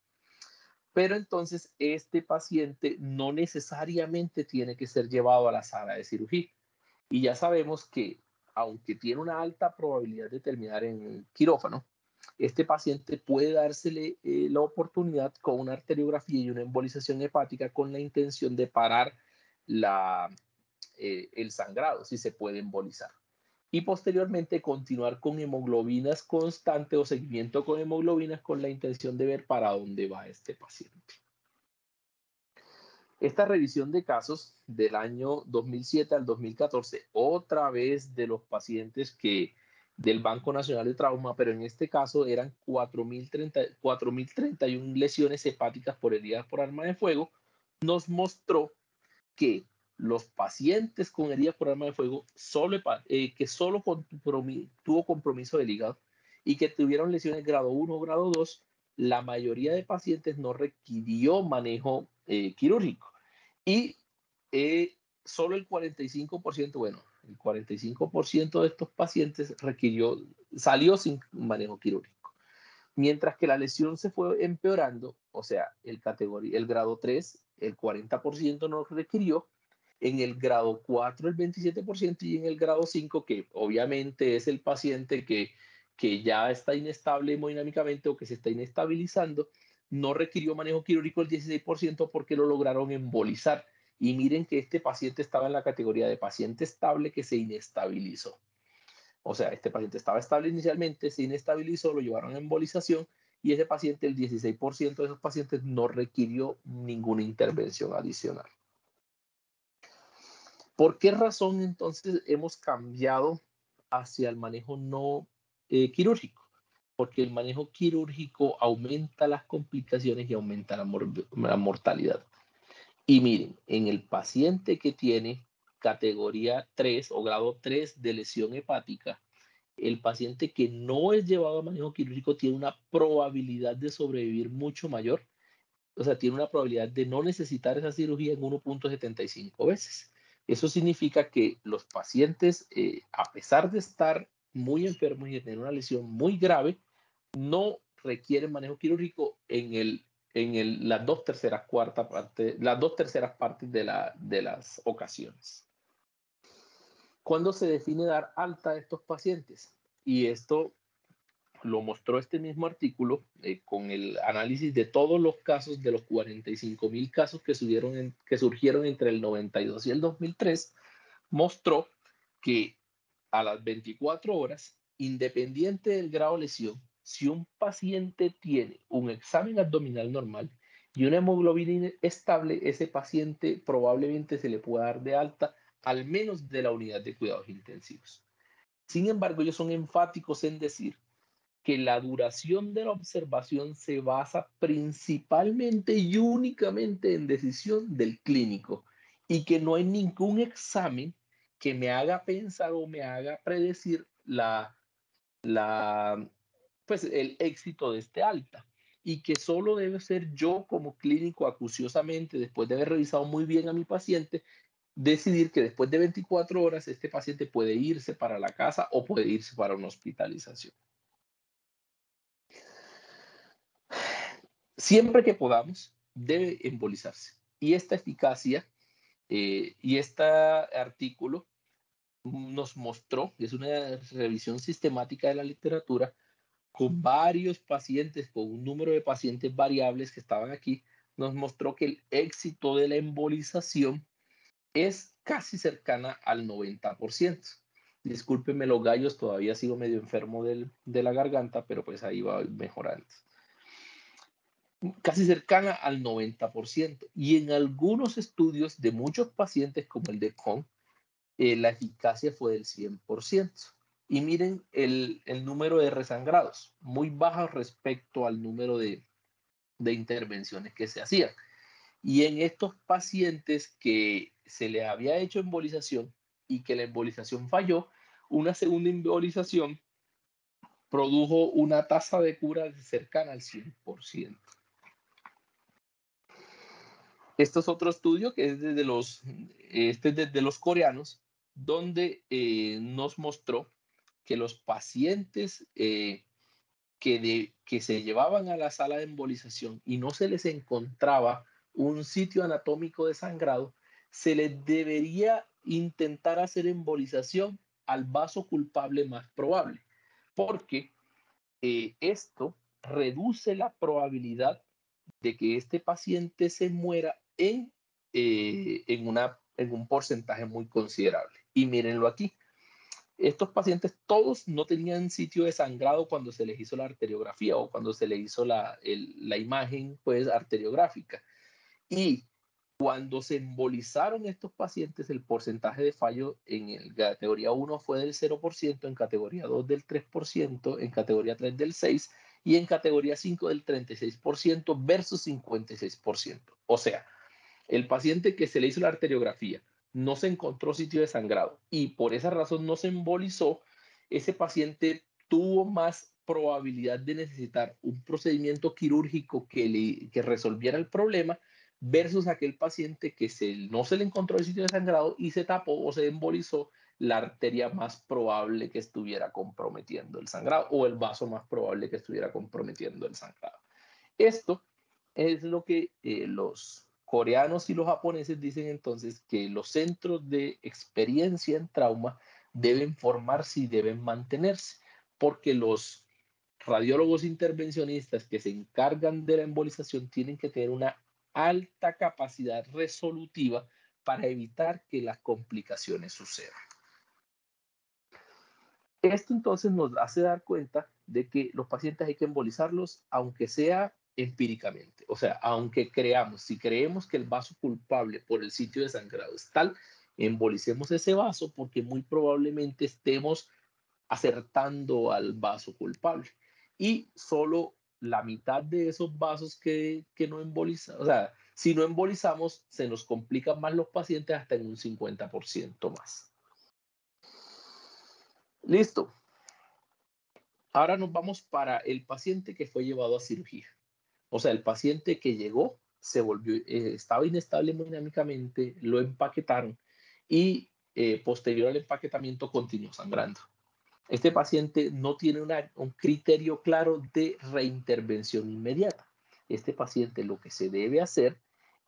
pero entonces este paciente no necesariamente tiene que ser llevado a la sala de cirugía. Y ya sabemos que, aunque tiene una alta probabilidad de terminar en quirófano, este paciente puede dársele eh, la oportunidad con una arteriografía y una embolización hepática con la intención de parar la, eh, el sangrado, si se puede embolizar. Y posteriormente continuar con hemoglobinas constante o seguimiento con hemoglobinas con la intención de ver para dónde va este paciente. Esta revisión de casos del año 2007 al 2014, otra vez de los pacientes que del Banco Nacional de Trauma, pero en este caso eran 4.031 lesiones hepáticas por heridas por arma de fuego, nos mostró que los pacientes con heridas por arma de fuego solo, eh, que solo tuvo compromiso del hígado y que tuvieron lesiones grado 1 o grado 2, la mayoría de pacientes no requirió manejo eh, quirúrgico. Y eh, solo el 45%, bueno, el 45% de estos pacientes requirió, salió sin manejo quirúrgico. Mientras que la lesión se fue empeorando, o sea, el, categoría, el grado 3, el 40% no requirió, en el grado 4 el 27% y en el grado 5, que obviamente es el paciente que, que ya está inestable hemodinámicamente o que se está inestabilizando, no requirió manejo quirúrgico el 16% porque lo lograron embolizar. Y miren que este paciente estaba en la categoría de paciente estable que se inestabilizó. O sea, este paciente estaba estable inicialmente, se inestabilizó, lo llevaron a embolización y ese paciente, el 16% de esos pacientes no requirió ninguna intervención adicional. ¿Por qué razón entonces hemos cambiado hacia el manejo no eh, quirúrgico? porque el manejo quirúrgico aumenta las complicaciones y aumenta la, mortalidad. Y miren, en el paciente que tiene categoría 3 o grado 3 de lesión hepática, el paciente que no es llevado a manejo quirúrgico tiene una probabilidad de sobrevivir mucho mayor. O sea, tiene una probabilidad de no necesitar esa cirugía en 1.75 veces. Eso significa que los pacientes, eh, a pesar de estar muy enfermos y de tener una lesión muy grave, no requieren manejo quirúrgico en el en el, las dos terceras cuarta parte, las dos terceras partes de, la, de las ocasiones. ¿Cuándo se define dar alta a estos pacientes? Y esto lo mostró este mismo artículo eh, con el análisis de todos los casos de los 45 mil casos que, surgieron entre el 92 y el 2003, mostró que a las 24 horas, independiente del grado de lesión, si un paciente tiene un examen abdominal normal y una hemoglobina estable, ese paciente probablemente se le pueda dar de alta al menos de la unidad de cuidados intensivos. Sin embargo, ellos son enfáticos en decir que la duración de la observación se basa principalmente y únicamente en decisión del clínico y que no hay ningún examen que me haga pensar o me haga predecir la, la, pues el éxito de este alta y que solo debe ser yo como clínico acuciosamente, después de haber revisado muy bien a mi paciente, decidir que después de 24 horas este paciente puede irse para la casa o puede irse para una hospitalización. Siempre que podamos, debe embolizarse. Y esta eficacia eh, y este artículo nos mostró, es una revisión sistemática de la literatura, con varios pacientes, con un número de pacientes variables que estaban aquí, nos mostró que el éxito de la embolización es casi cercana al 90%. Discúlpenme los gallos, todavía sigo medio enfermo del, de la garganta, pero pues ahí va mejorando. Casi cercana al 90%. Y en algunos estudios de muchos pacientes, como el de Con, eh, la eficacia fue del 100%. Y miren el, número de resangrados, muy bajo respecto al número de, intervenciones que se hacían. Y en estos pacientes que se le había hecho embolización y que la embolización falló, una segunda embolización produjo una tasa de cura cercana al 100%. Este es otro estudio que es desde los, este es desde los coreanos, donde eh, nos mostró que los pacientes eh, que, que se llevaban a la sala de embolización y no se les encontraba un sitio anatómico de sangrado, se les debería intentar hacer embolización al vaso culpable más probable, porque eh, esto reduce la probabilidad de que este paciente se muera en, eh, en, una, en un porcentaje muy considerable. Y mírenlo aquí, estos pacientes todos no tenían sitio de sangrado cuando se les hizo la arteriografía o cuando se les hizo la, la imagen pues, arteriográfica. Y cuando se embolizaron estos pacientes, el porcentaje de fallo en el categoría 1 fue del 0%, en categoría 2 del 3%, en categoría 3 del 6% y en categoría 5 del 36% versus 56%. O sea, el paciente que se le hizo la arteriografía, no se encontró sitio de sangrado y por esa razón no se embolizó, ese paciente tuvo más probabilidad de necesitar un procedimiento quirúrgico que, le, que resolviera el problema versus aquel paciente que no se le encontró el sitio de sangrado y se tapó o se embolizó la arteria más probable que estuviera comprometiendo el sangrado o el vaso más probable que estuviera comprometiendo el sangrado. Esto es lo que eh, los coreanos y los japoneses dicen entonces que los centros de experiencia en trauma deben formarse y deben mantenerse, porque los radiólogos intervencionistas que se encargan de la embolización tienen que tener una alta capacidad resolutiva para evitar que las complicaciones sucedan. Esto entonces nos hace dar cuenta de que los pacientes hay que embolizarlos, aunque sea empíricamente. O sea, aunque creamos, si creemos que el vaso culpable por el sitio de sangrado es tal, embolicemos ese vaso porque muy probablemente estemos acertando al vaso culpable. Y solo la mitad de esos vasos que, que no embolizamos, o sea, si no embolizamos, se nos complican más los pacientes hasta en un 50% más. Listo. Ahora nos vamos para el paciente que fue llevado a cirugía. O sea, el paciente que llegó se volvió, eh, estaba inestable hemodinámicamente, lo empaquetaron y eh, posterior al empaquetamiento continuó sangrando. Este paciente no tiene un criterio claro de reintervención inmediata. este paciente lo que se debe hacer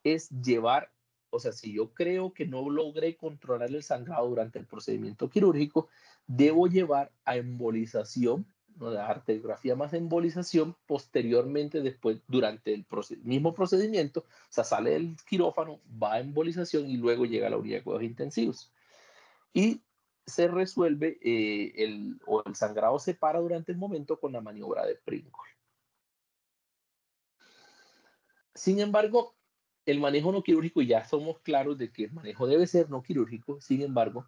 es llevar, o sea, si yo creo que no logré controlar el sangrado durante el procedimiento quirúrgico, debo llevar a embolización, ¿no? de arteriografía más embolización posteriormente, después, durante el mismo procedimiento, o sea, sale del quirófano, va a embolización y luego llega a la unidad de cuidados intensivos. Y se resuelve eh, el, o el sangrado se para durante el momento con la maniobra de Pringle. Sin embargo, el manejo no quirúrgico, ya somos claros de que el manejo debe ser no quirúrgico, sin embargo,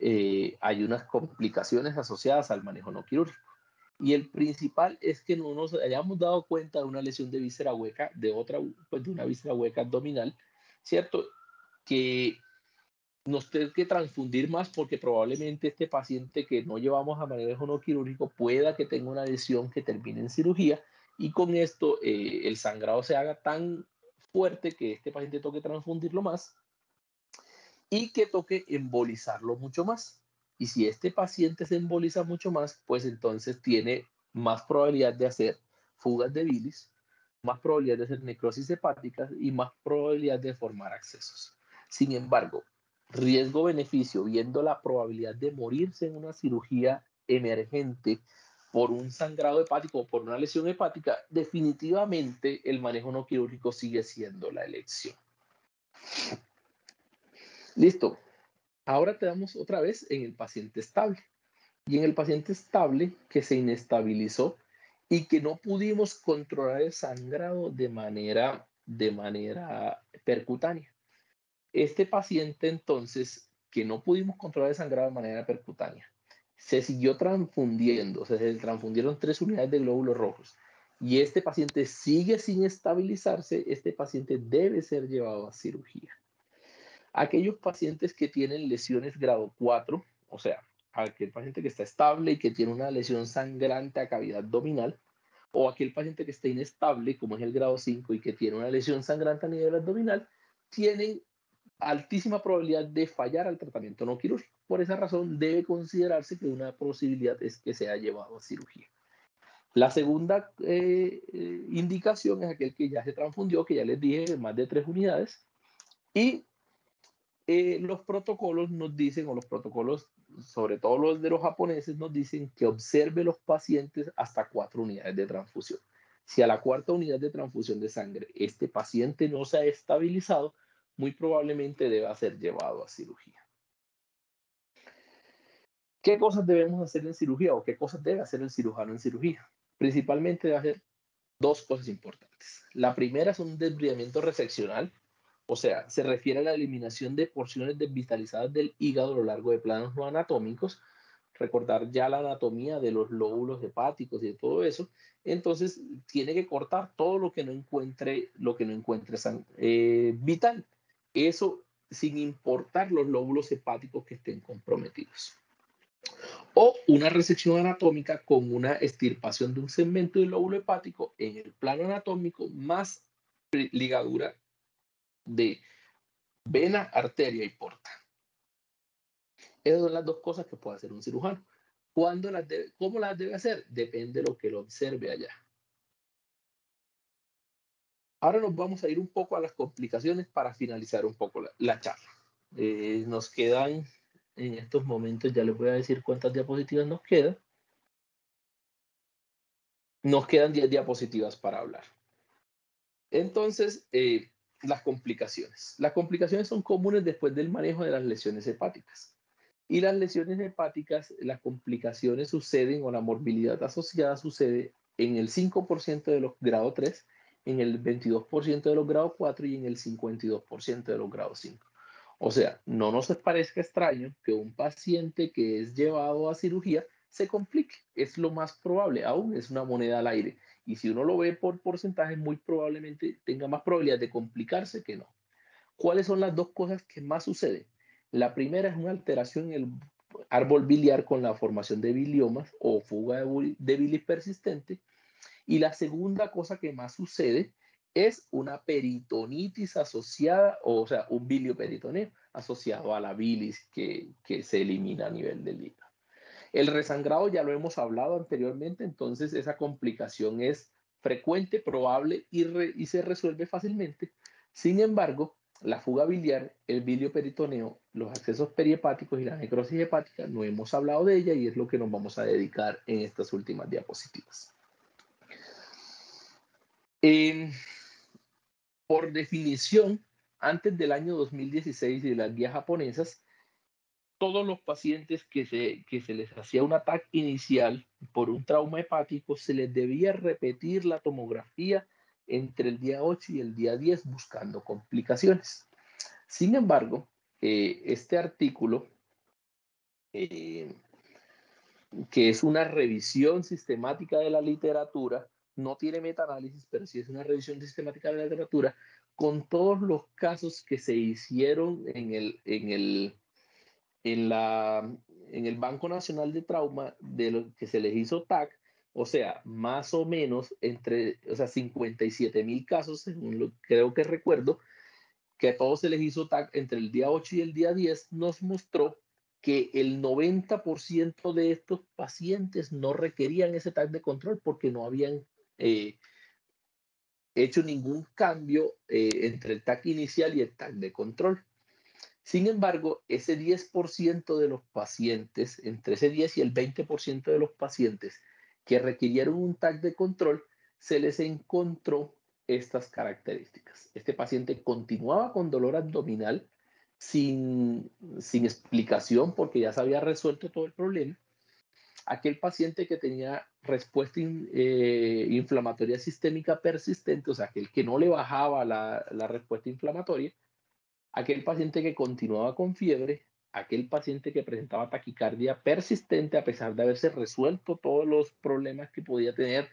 eh, hay unas complicaciones asociadas al manejo no quirúrgico. Y el principal es que no nos hayamos dado cuenta de una lesión de víscera hueca, de otra, pues de una víscera hueca abdominal, ¿cierto? Que nos tenga que transfundir más porque probablemente este paciente que no llevamos a manejo no quirúrgico pueda que tenga una lesión que termine en cirugía y con esto eh, el sangrado se haga tan fuerte que este paciente toque transfundirlo más y que toque embolizarlo mucho más. Y si este paciente se emboliza mucho más, pues entonces tiene más probabilidad de hacer fugas de bilis, más probabilidad de hacer necrosis hepática y más probabilidad de formar accesos. Sin embargo, riesgo-beneficio, viendo la probabilidad de morirse en una cirugía emergente por un sangrado hepático o por una lesión hepática, definitivamente el manejo no quirúrgico sigue siendo la elección. Listo. Ahora te damos otra vez en el paciente estable. Y en el paciente estable que se inestabilizó y que no pudimos controlar el sangrado de manera, de manera percutánea. Este paciente entonces, que no pudimos controlar el sangrado de manera percutánea, se siguió transfundiendo, se transfundieron tres unidades de glóbulos rojos y este paciente sigue sin estabilizarse, este paciente debe ser llevado a cirugía. Aquellos pacientes que tienen lesiones grado 4, o sea, aquel paciente que está estable y que tiene una lesión sangrante a cavidad abdominal, o aquel paciente que está inestable, como es el grado 5, y que tiene una lesión sangrante a nivel abdominal, tienen altísima probabilidad de fallar al tratamiento no quirúrgico. Por esa razón, debe considerarse que una posibilidad es que sea llevado a cirugía. La segunda eh, eh, indicación es aquel que ya se transfundió, que ya les dije, más de tres unidades. Y eh, los protocolos nos dicen, o los protocolos, sobre todo los de los japoneses, nos dicen que observe los pacientes hasta cuatro unidades de transfusión. Si a la cuarta unidad de transfusión de sangre este paciente no se ha estabilizado, muy probablemente deba ser llevado a cirugía. ¿Qué cosas debemos hacer en cirugía o qué cosas debe hacer el cirujano en cirugía? Principalmente debe hacer dos cosas importantes. La primera es un desbridamiento reseccional, o sea, se refiere a la eliminación de porciones desvitalizadas del hígado a lo largo de planos no anatómicos, recordar ya la anatomía de los lóbulos hepáticos y de todo eso, entonces tiene que cortar todo lo que no encuentre, lo que no encuentre eh, vital. Eso sin importar los lóbulos hepáticos que estén comprometidos. O una resección anatómica con una extirpación de un segmento del lóbulo hepático en el plano anatómico más ligadura de vena, arteria y porta. Esas son las dos cosas que puede hacer un cirujano. ¿Cuándo las ¿Cómo las debe hacer? Depende de lo que lo observe allá. Ahora nos vamos a ir un poco a las complicaciones para finalizar un poco la, charla. Eh, nos quedan en estos momentos, ya les voy a decir cuántas diapositivas nos quedan. Nos quedan 10 diapositivas para hablar. Entonces, eh, las complicaciones. Las complicaciones son comunes después del manejo de las lesiones hepáticas. Y las lesiones hepáticas, las complicaciones suceden o la morbilidad asociada sucede en el 5% de los grado 3 en el 22% de los grados 4 y en el 52% de los grados 5. O sea, no nos parezca extraño que un paciente que es llevado a cirugía se complique. Es lo más probable, aún es una moneda al aire. Y si uno lo ve por porcentaje, muy probablemente tenga más probabilidad de complicarse que no. ¿Cuáles son las dos cosas que más suceden? La primera es una alteración en el árbol biliar con la formación de biliomas o fuga de bilis persistente y la segunda cosa que más sucede es una peritonitis asociada, o sea, un bilioperitoneo asociado a la bilis que, que se elimina a nivel del hígado. El resangrado ya lo hemos hablado anteriormente, entonces esa complicación es frecuente, probable y, se resuelve fácilmente. Sin embargo, la fuga biliar, el bilio peritoneo, los accesos perihepáticos y la necrosis hepática, no hemos hablado de ella y es lo que nos vamos a dedicar en estas últimas diapositivas. por definición, antes del año 2016 y de las guías japonesas, todos los pacientes que se, que se les hacía un ataque inicial por un trauma hepático, se les debía repetir la tomografía entre el día 8 y el día 10 buscando complicaciones. Sin embargo, eh, este artículo, eh, que es una revisión sistemática de la literatura, no tiene metaanálisis, pero sí es una revisión sistemática de la literatura, con todos los casos que se hicieron en el, en el, en la, en el Banco Nacional de Trauma, de lo que se les hizo TAC, o sea, más o menos entre, o sea, 57 mil casos, según lo creo que recuerdo, que a todos se les hizo TAC entre el día 8 y el día 10, nos mostró que el 90% de estos pacientes no requerían ese TAC de control porque no habían eh, hecho ningún cambio eh, entre el TAC inicial y el TAC de control. Sin embargo, ese 10% de los pacientes, entre ese 10 y el 20% de los pacientes que requirieron un TAC de control, se les encontró estas características. Este paciente continuaba con dolor abdominal sin, sin explicación porque ya se había resuelto todo el problema. Aquel paciente que tenía respuesta eh, inflamatoria sistémica persistente, o sea, aquel que no le bajaba la, la respuesta inflamatoria, aquel paciente que continuaba con fiebre, aquel paciente que presentaba taquicardia persistente a pesar de haberse resuelto todos los problemas que podía tener,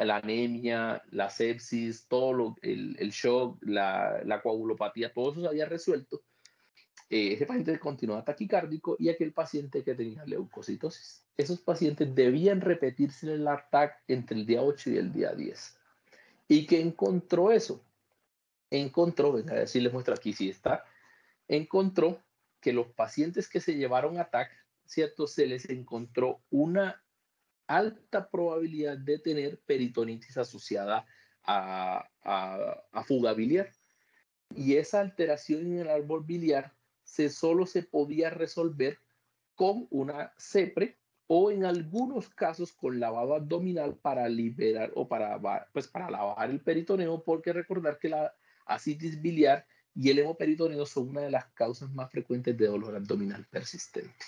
la anemia, la sepsis, todo lo, el, el, shock, la, la, coagulopatía, todo eso se había resuelto. Eh, ese paciente continuaba taquicárdico y aquel paciente que tenía leucocitosis. Esos pacientes debían repetirse el ATAC entre el día 8 y el día 10. ¿Y qué encontró eso? Encontró, a ver si les muestro aquí si está, encontró que los pacientes que se llevaron a TAC, ¿cierto? Se les encontró una alta probabilidad de tener peritonitis asociada a, a, fuga biliar. Y esa alteración en el árbol biliar se, solo se podía resolver con una CEPRE o en algunos casos con lavado abdominal para liberar o para, pues para lavar el peritoneo, porque recordar que la asitis biliar y el hemoperitoneo son una de las causas más frecuentes de dolor abdominal persistente.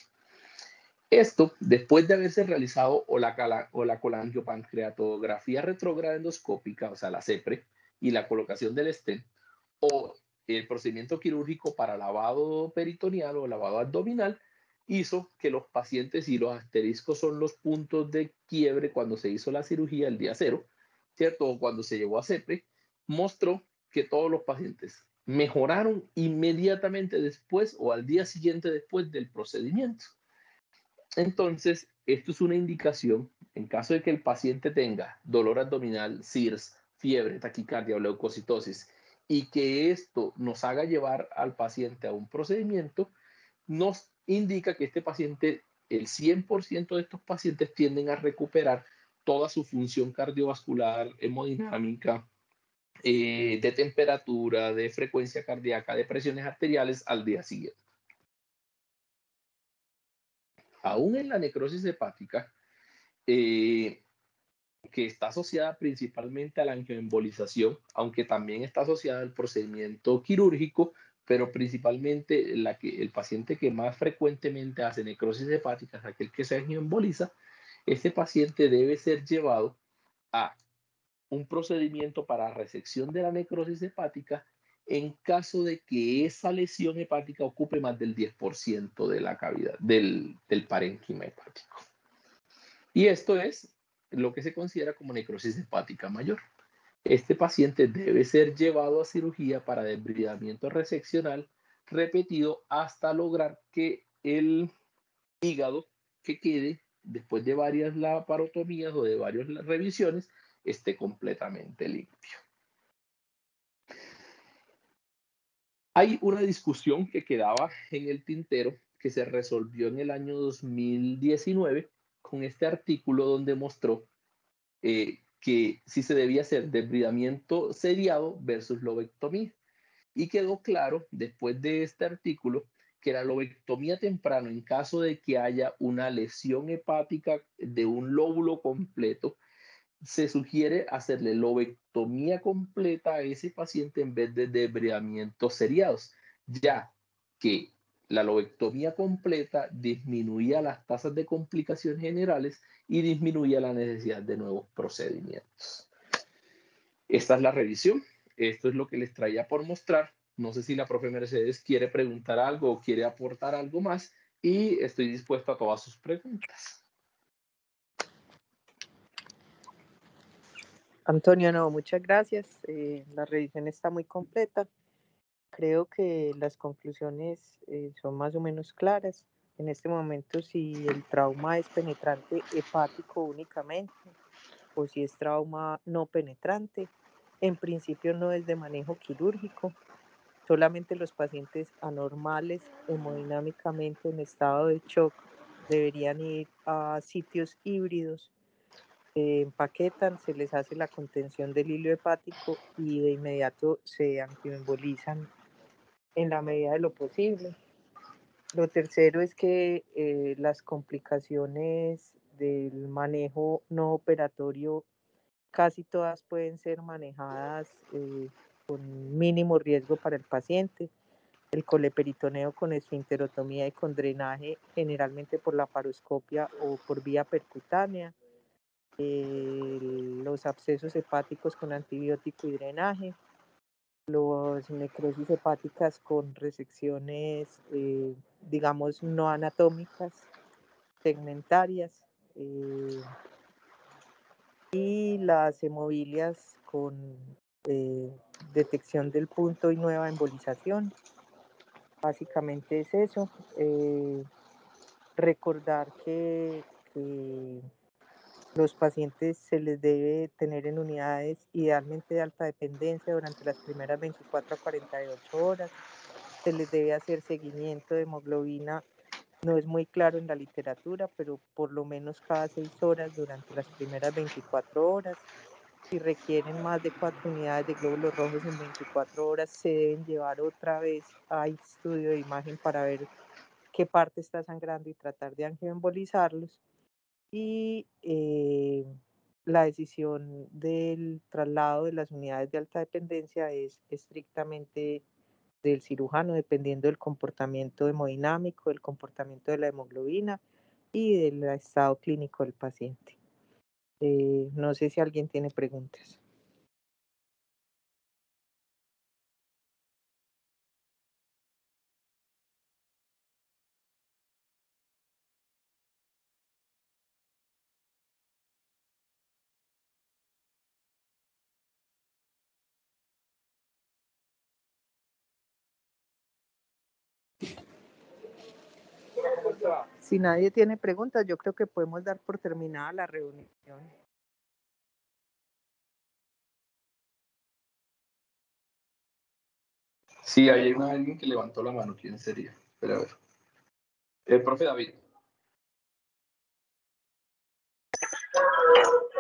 Esto, después de haberse realizado o la, o la colangiopancreatografía retrógrada endoscópica, o sea, la CEPRE, y la colocación del stent, o el procedimiento quirúrgico para lavado peritoneal o lavado abdominal, hizo que los pacientes, y los asteriscos son los puntos de quiebre cuando se hizo la cirugía el día cero, ¿cierto? O cuando se llevó a CEPRE, mostró que todos los pacientes mejoraron inmediatamente después o al día siguiente después del procedimiento. Entonces, esto es una indicación en caso de que el paciente tenga dolor abdominal, CIRS, fiebre, taquicardia o leucocitosis y que esto nos haga llevar al paciente a un procedimiento, nos indica que este paciente, el 100% de estos pacientes tienden a recuperar toda su función cardiovascular, hemodinámica, eh, de temperatura, de frecuencia cardíaca, de presiones arteriales al día siguiente. Aún en la necrosis hepática, eh, que está asociada principalmente a la angioembolización, aunque también está asociada al procedimiento quirúrgico, pero principalmente la que, el paciente que más frecuentemente hace necrosis hepática es aquel que se angioemboliza, este paciente debe ser llevado a un procedimiento para resección de la necrosis hepática en caso de que esa lesión hepática ocupe más del 10% de la cavidad del, del parénquima hepático. Y esto es lo que se considera como necrosis hepática mayor. Este paciente debe ser llevado a cirugía para debridamiento reseccional repetido hasta lograr que el hígado que quede después de varias laparotomías o de varias revisiones esté completamente limpio. Hay una discusión que quedaba en el tintero que se resolvió en el año 2019 con este artículo donde mostró eh, que si se debía hacer debridamiento seriado versus lobectomía. Y quedó claro después de este artículo que la lobectomía temprano, en caso de que haya una lesión hepática de un lóbulo completo, se sugiere hacerle lobectomía completa a ese paciente en vez de debridamientos seriados, ya que la lobectomía completa disminuía las tasas de complicaciones generales y disminuía la necesidad de nuevos procedimientos. Esta es la revisión. Esto es lo que les traía por mostrar. No sé si la profe Mercedes quiere preguntar algo o quiere aportar algo más y estoy dispuesto a todas sus preguntas. Antonio, no, muchas gracias. Eh, la revisión está muy completa. Creo que las conclusiones eh, son más o menos claras. En este momento, si el trauma es penetrante hepático únicamente o si es trauma no penetrante, en principio no es de manejo quirúrgico, Solamente los pacientes anormales hemodinámicamente en estado de shock deberían ir a sitios híbridos. Se empaquetan, se les hace la contención del hilo hepático y de inmediato se antiembolizan en la medida de lo posible. Lo tercero es que eh, las complicaciones del manejo no operatorio casi todas pueden ser manejadas eh, con mínimo riesgo para el paciente. El coleperitoneo con esfinterotomía y con drenaje, generalmente por la paroscopia o por vía percutánea. Los abscesos hepáticos con antibiótico y drenaje. Los necrosis hepáticas con resecciones, eh, digamos, no anatómicas, segmentarias. Eh, y las hemovilias con eh, detección del punto y nueva embolización. Básicamente es eso. Eh, recordar que, los pacientes se les debe tener en unidades idealmente de alta dependencia durante las primeras 24 a 48 horas. Se les debe hacer seguimiento de hemoglobina. No es muy claro en la literatura, pero por lo menos cada seis horas durante las primeras 24 horas si requieren más de cuatro unidades de glóbulos rojos en 24 horas, se deben llevar otra vez a estudio de imagen para ver qué parte está sangrando y tratar de angioembolizarlos. Y eh, la decisión del traslado de las unidades de alta dependencia es estrictamente del cirujano, dependiendo del comportamiento hemodinámico, del comportamiento de la hemoglobina y del estado clínico del paciente. Eh, no sé si alguien tiene preguntas. Si nadie tiene preguntas, yo creo que podemos dar por terminada la reunión. Sí, hay alguien que levantó la mano. ¿Quién sería? Espera a ver. El profe David.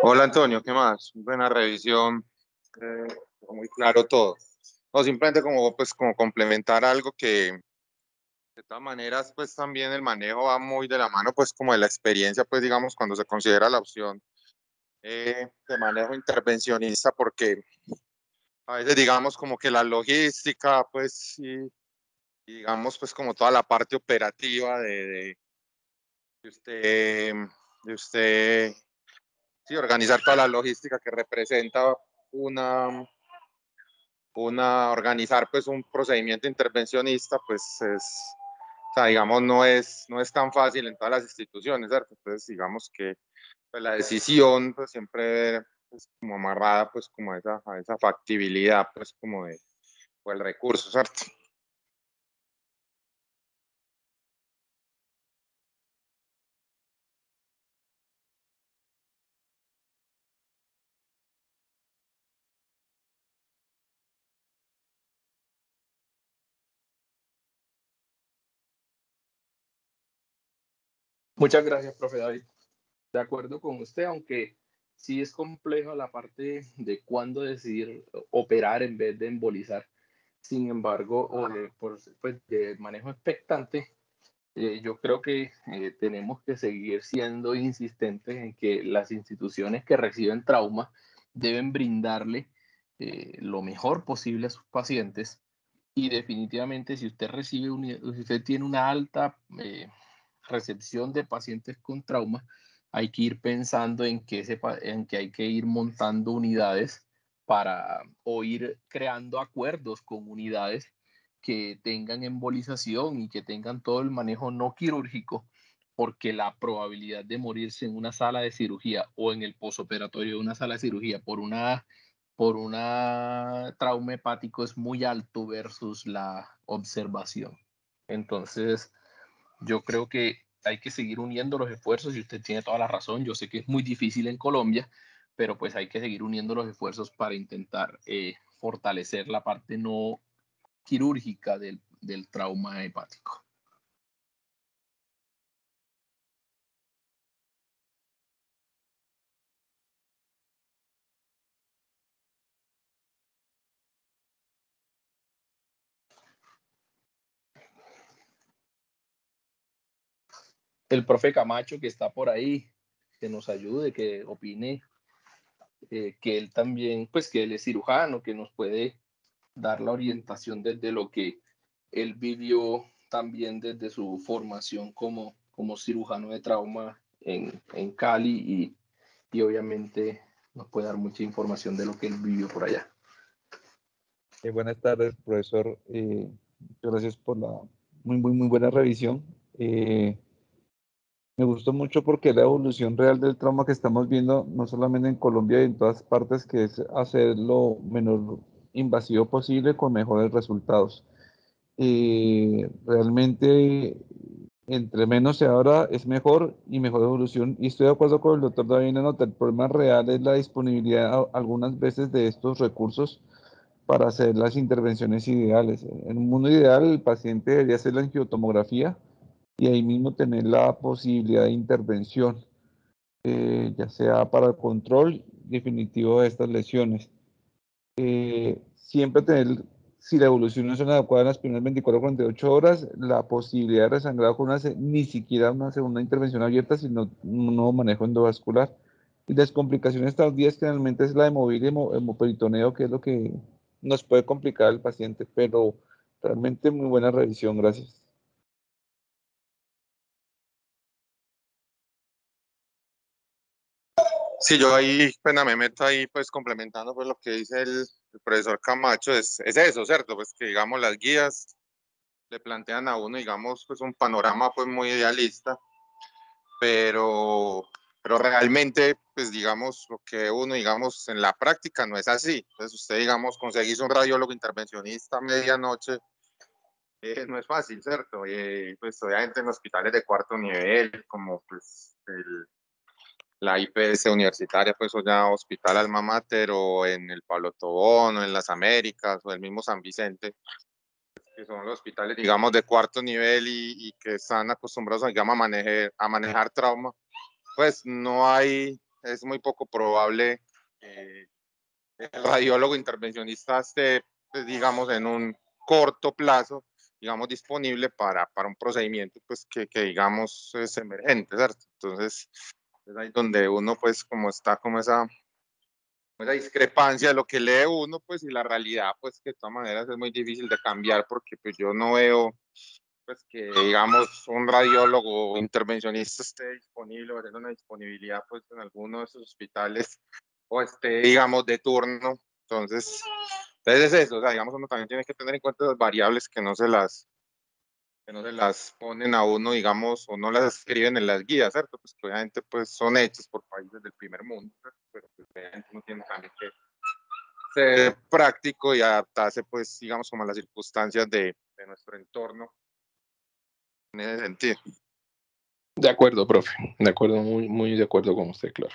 Hola Antonio, ¿qué más? Buena revisión, eh, muy claro todo. No, simplemente como, pues, como complementar algo que, de todas maneras, pues también el manejo va muy de la mano, pues como de la experiencia, pues digamos, cuando se considera la opción eh, de manejo intervencionista, porque a veces digamos como que la logística, pues, digamos, pues como toda la parte operativa de, de, usted, de usted, sí, organizar toda la logística que representa una, una, organizar pues un procedimiento intervencionista, pues es, o sea, digamos, no es, no es tan fácil en todas las instituciones, ¿cierto? Entonces, digamos que pues, la decisión pues, siempre es como amarrada pues como a esa, a esa factibilidad pues como de, el recurso, ¿cierto? Muchas gracias, profe David. De acuerdo con usted, aunque sí es complejo la parte de cuándo decidir operar en vez de embolizar. Sin embargo, o de, por, pues, de manejo expectante, eh, yo creo que eh, tenemos que seguir siendo insistentes en que las instituciones que reciben trauma deben brindarle eh, lo mejor posible a sus pacientes y definitivamente si usted recibe un, si usted tiene una alta recepción de pacientes con trauma, hay que ir pensando en que, hay que ir montando unidades para o ir creando acuerdos con unidades que tengan embolización y que tengan todo el manejo no quirúrgico, porque la probabilidad de morirse en una sala de cirugía o en el posoperatorio de una sala de cirugía por una por una trauma hepático es muy alto versus la observación. Entonces, yo creo que hay que seguir uniendo los esfuerzos y usted tiene toda la razón. Yo sé que es muy difícil en Colombia, pero pues hay que seguir uniendo los esfuerzos para intentar eh, fortalecer la parte no quirúrgica del, del trauma hepático. El profe Camacho que está por ahí, que nos ayude, que opine, eh, que él también, pues que él es cirujano, que nos puede dar la orientación desde lo que él vivió también desde su formación como, como cirujano de trauma en, en Cali y, y, obviamente nos puede dar mucha información de lo que él vivió por allá. Eh, buenas tardes, profesor. Eh, gracias por la muy, muy, muy buena revisión. Eh, me gustó mucho porque la evolución real del trauma que estamos viendo, no solamente en Colombia y en todas partes, que es hacer lo menor invasivo posible con mejores resultados. y realmente, entre menos se abra, es mejor y mejor evolución. Y estoy de acuerdo con el doctor David Nota, el problema real es la disponibilidad algunas veces de estos recursos para hacer las intervenciones ideales. En un mundo ideal, el paciente debería hacer la angiotomografía, y ahí mismo tener la posibilidad de intervención, eh, ya sea para el control definitivo de estas lesiones. Eh, siempre tener, si la evolución no es adecuada en las primeras 24 o 48 horas, la posibilidad de resangrado con una, ni siquiera una segunda intervención abierta, sino un nuevo manejo endovascular. Y las complicaciones tardías generalmente es la móvil y hemoperitoneo, que es lo que nos puede complicar al paciente, pero realmente muy buena revisión, gracias. Sí, yo ahí, pena, me meto ahí, pues complementando pues lo que dice el, profesor Camacho, es, es, eso, ¿cierto? Pues que digamos las guías le plantean a uno, digamos, pues un panorama pues muy idealista, pero, pero realmente, pues digamos, lo que uno, digamos, en la práctica no es así. Entonces usted, digamos, conseguís un radiólogo intervencionista a medianoche, eh, no es fácil, ¿cierto? Eh, pues obviamente en hospitales de cuarto nivel, como pues el la IPS universitaria, pues o ya Hospital Alma Mater o en el Pablo Tobón o en las Américas o el mismo San Vicente, que son los hospitales, digamos, de cuarto nivel y, que están acostumbrados, digamos, a manejar, a manejar trauma, pues no hay, es muy poco probable que el radiólogo intervencionista esté, pues, digamos, en un corto plazo, digamos, disponible para, para un procedimiento, pues, que, que digamos, es emergente, ¿cierto? Entonces, es ahí donde uno, pues, como está como esa, esa discrepancia de lo que lee uno, pues, y la realidad, pues, que de todas maneras es muy difícil de cambiar porque, pues, yo no veo, pues, que, digamos, un radiólogo intervencionista esté disponible o tenga una disponibilidad, pues, en alguno de esos hospitales o esté, digamos, de turno. Entonces, entonces es eso, o sea, digamos, uno también tiene que tener en cuenta las variables que no se las, no se las ponen a uno, digamos, o no las escriben en las guías, ¿cierto? Pues que obviamente pues son hechas por países del primer mundo, pero pues obviamente uno tiene también que ser práctico y adaptarse pues, digamos, como a las circunstancias de, de nuestro entorno en ese sentido. De acuerdo, profe, de acuerdo, muy, muy de acuerdo con usted, claro.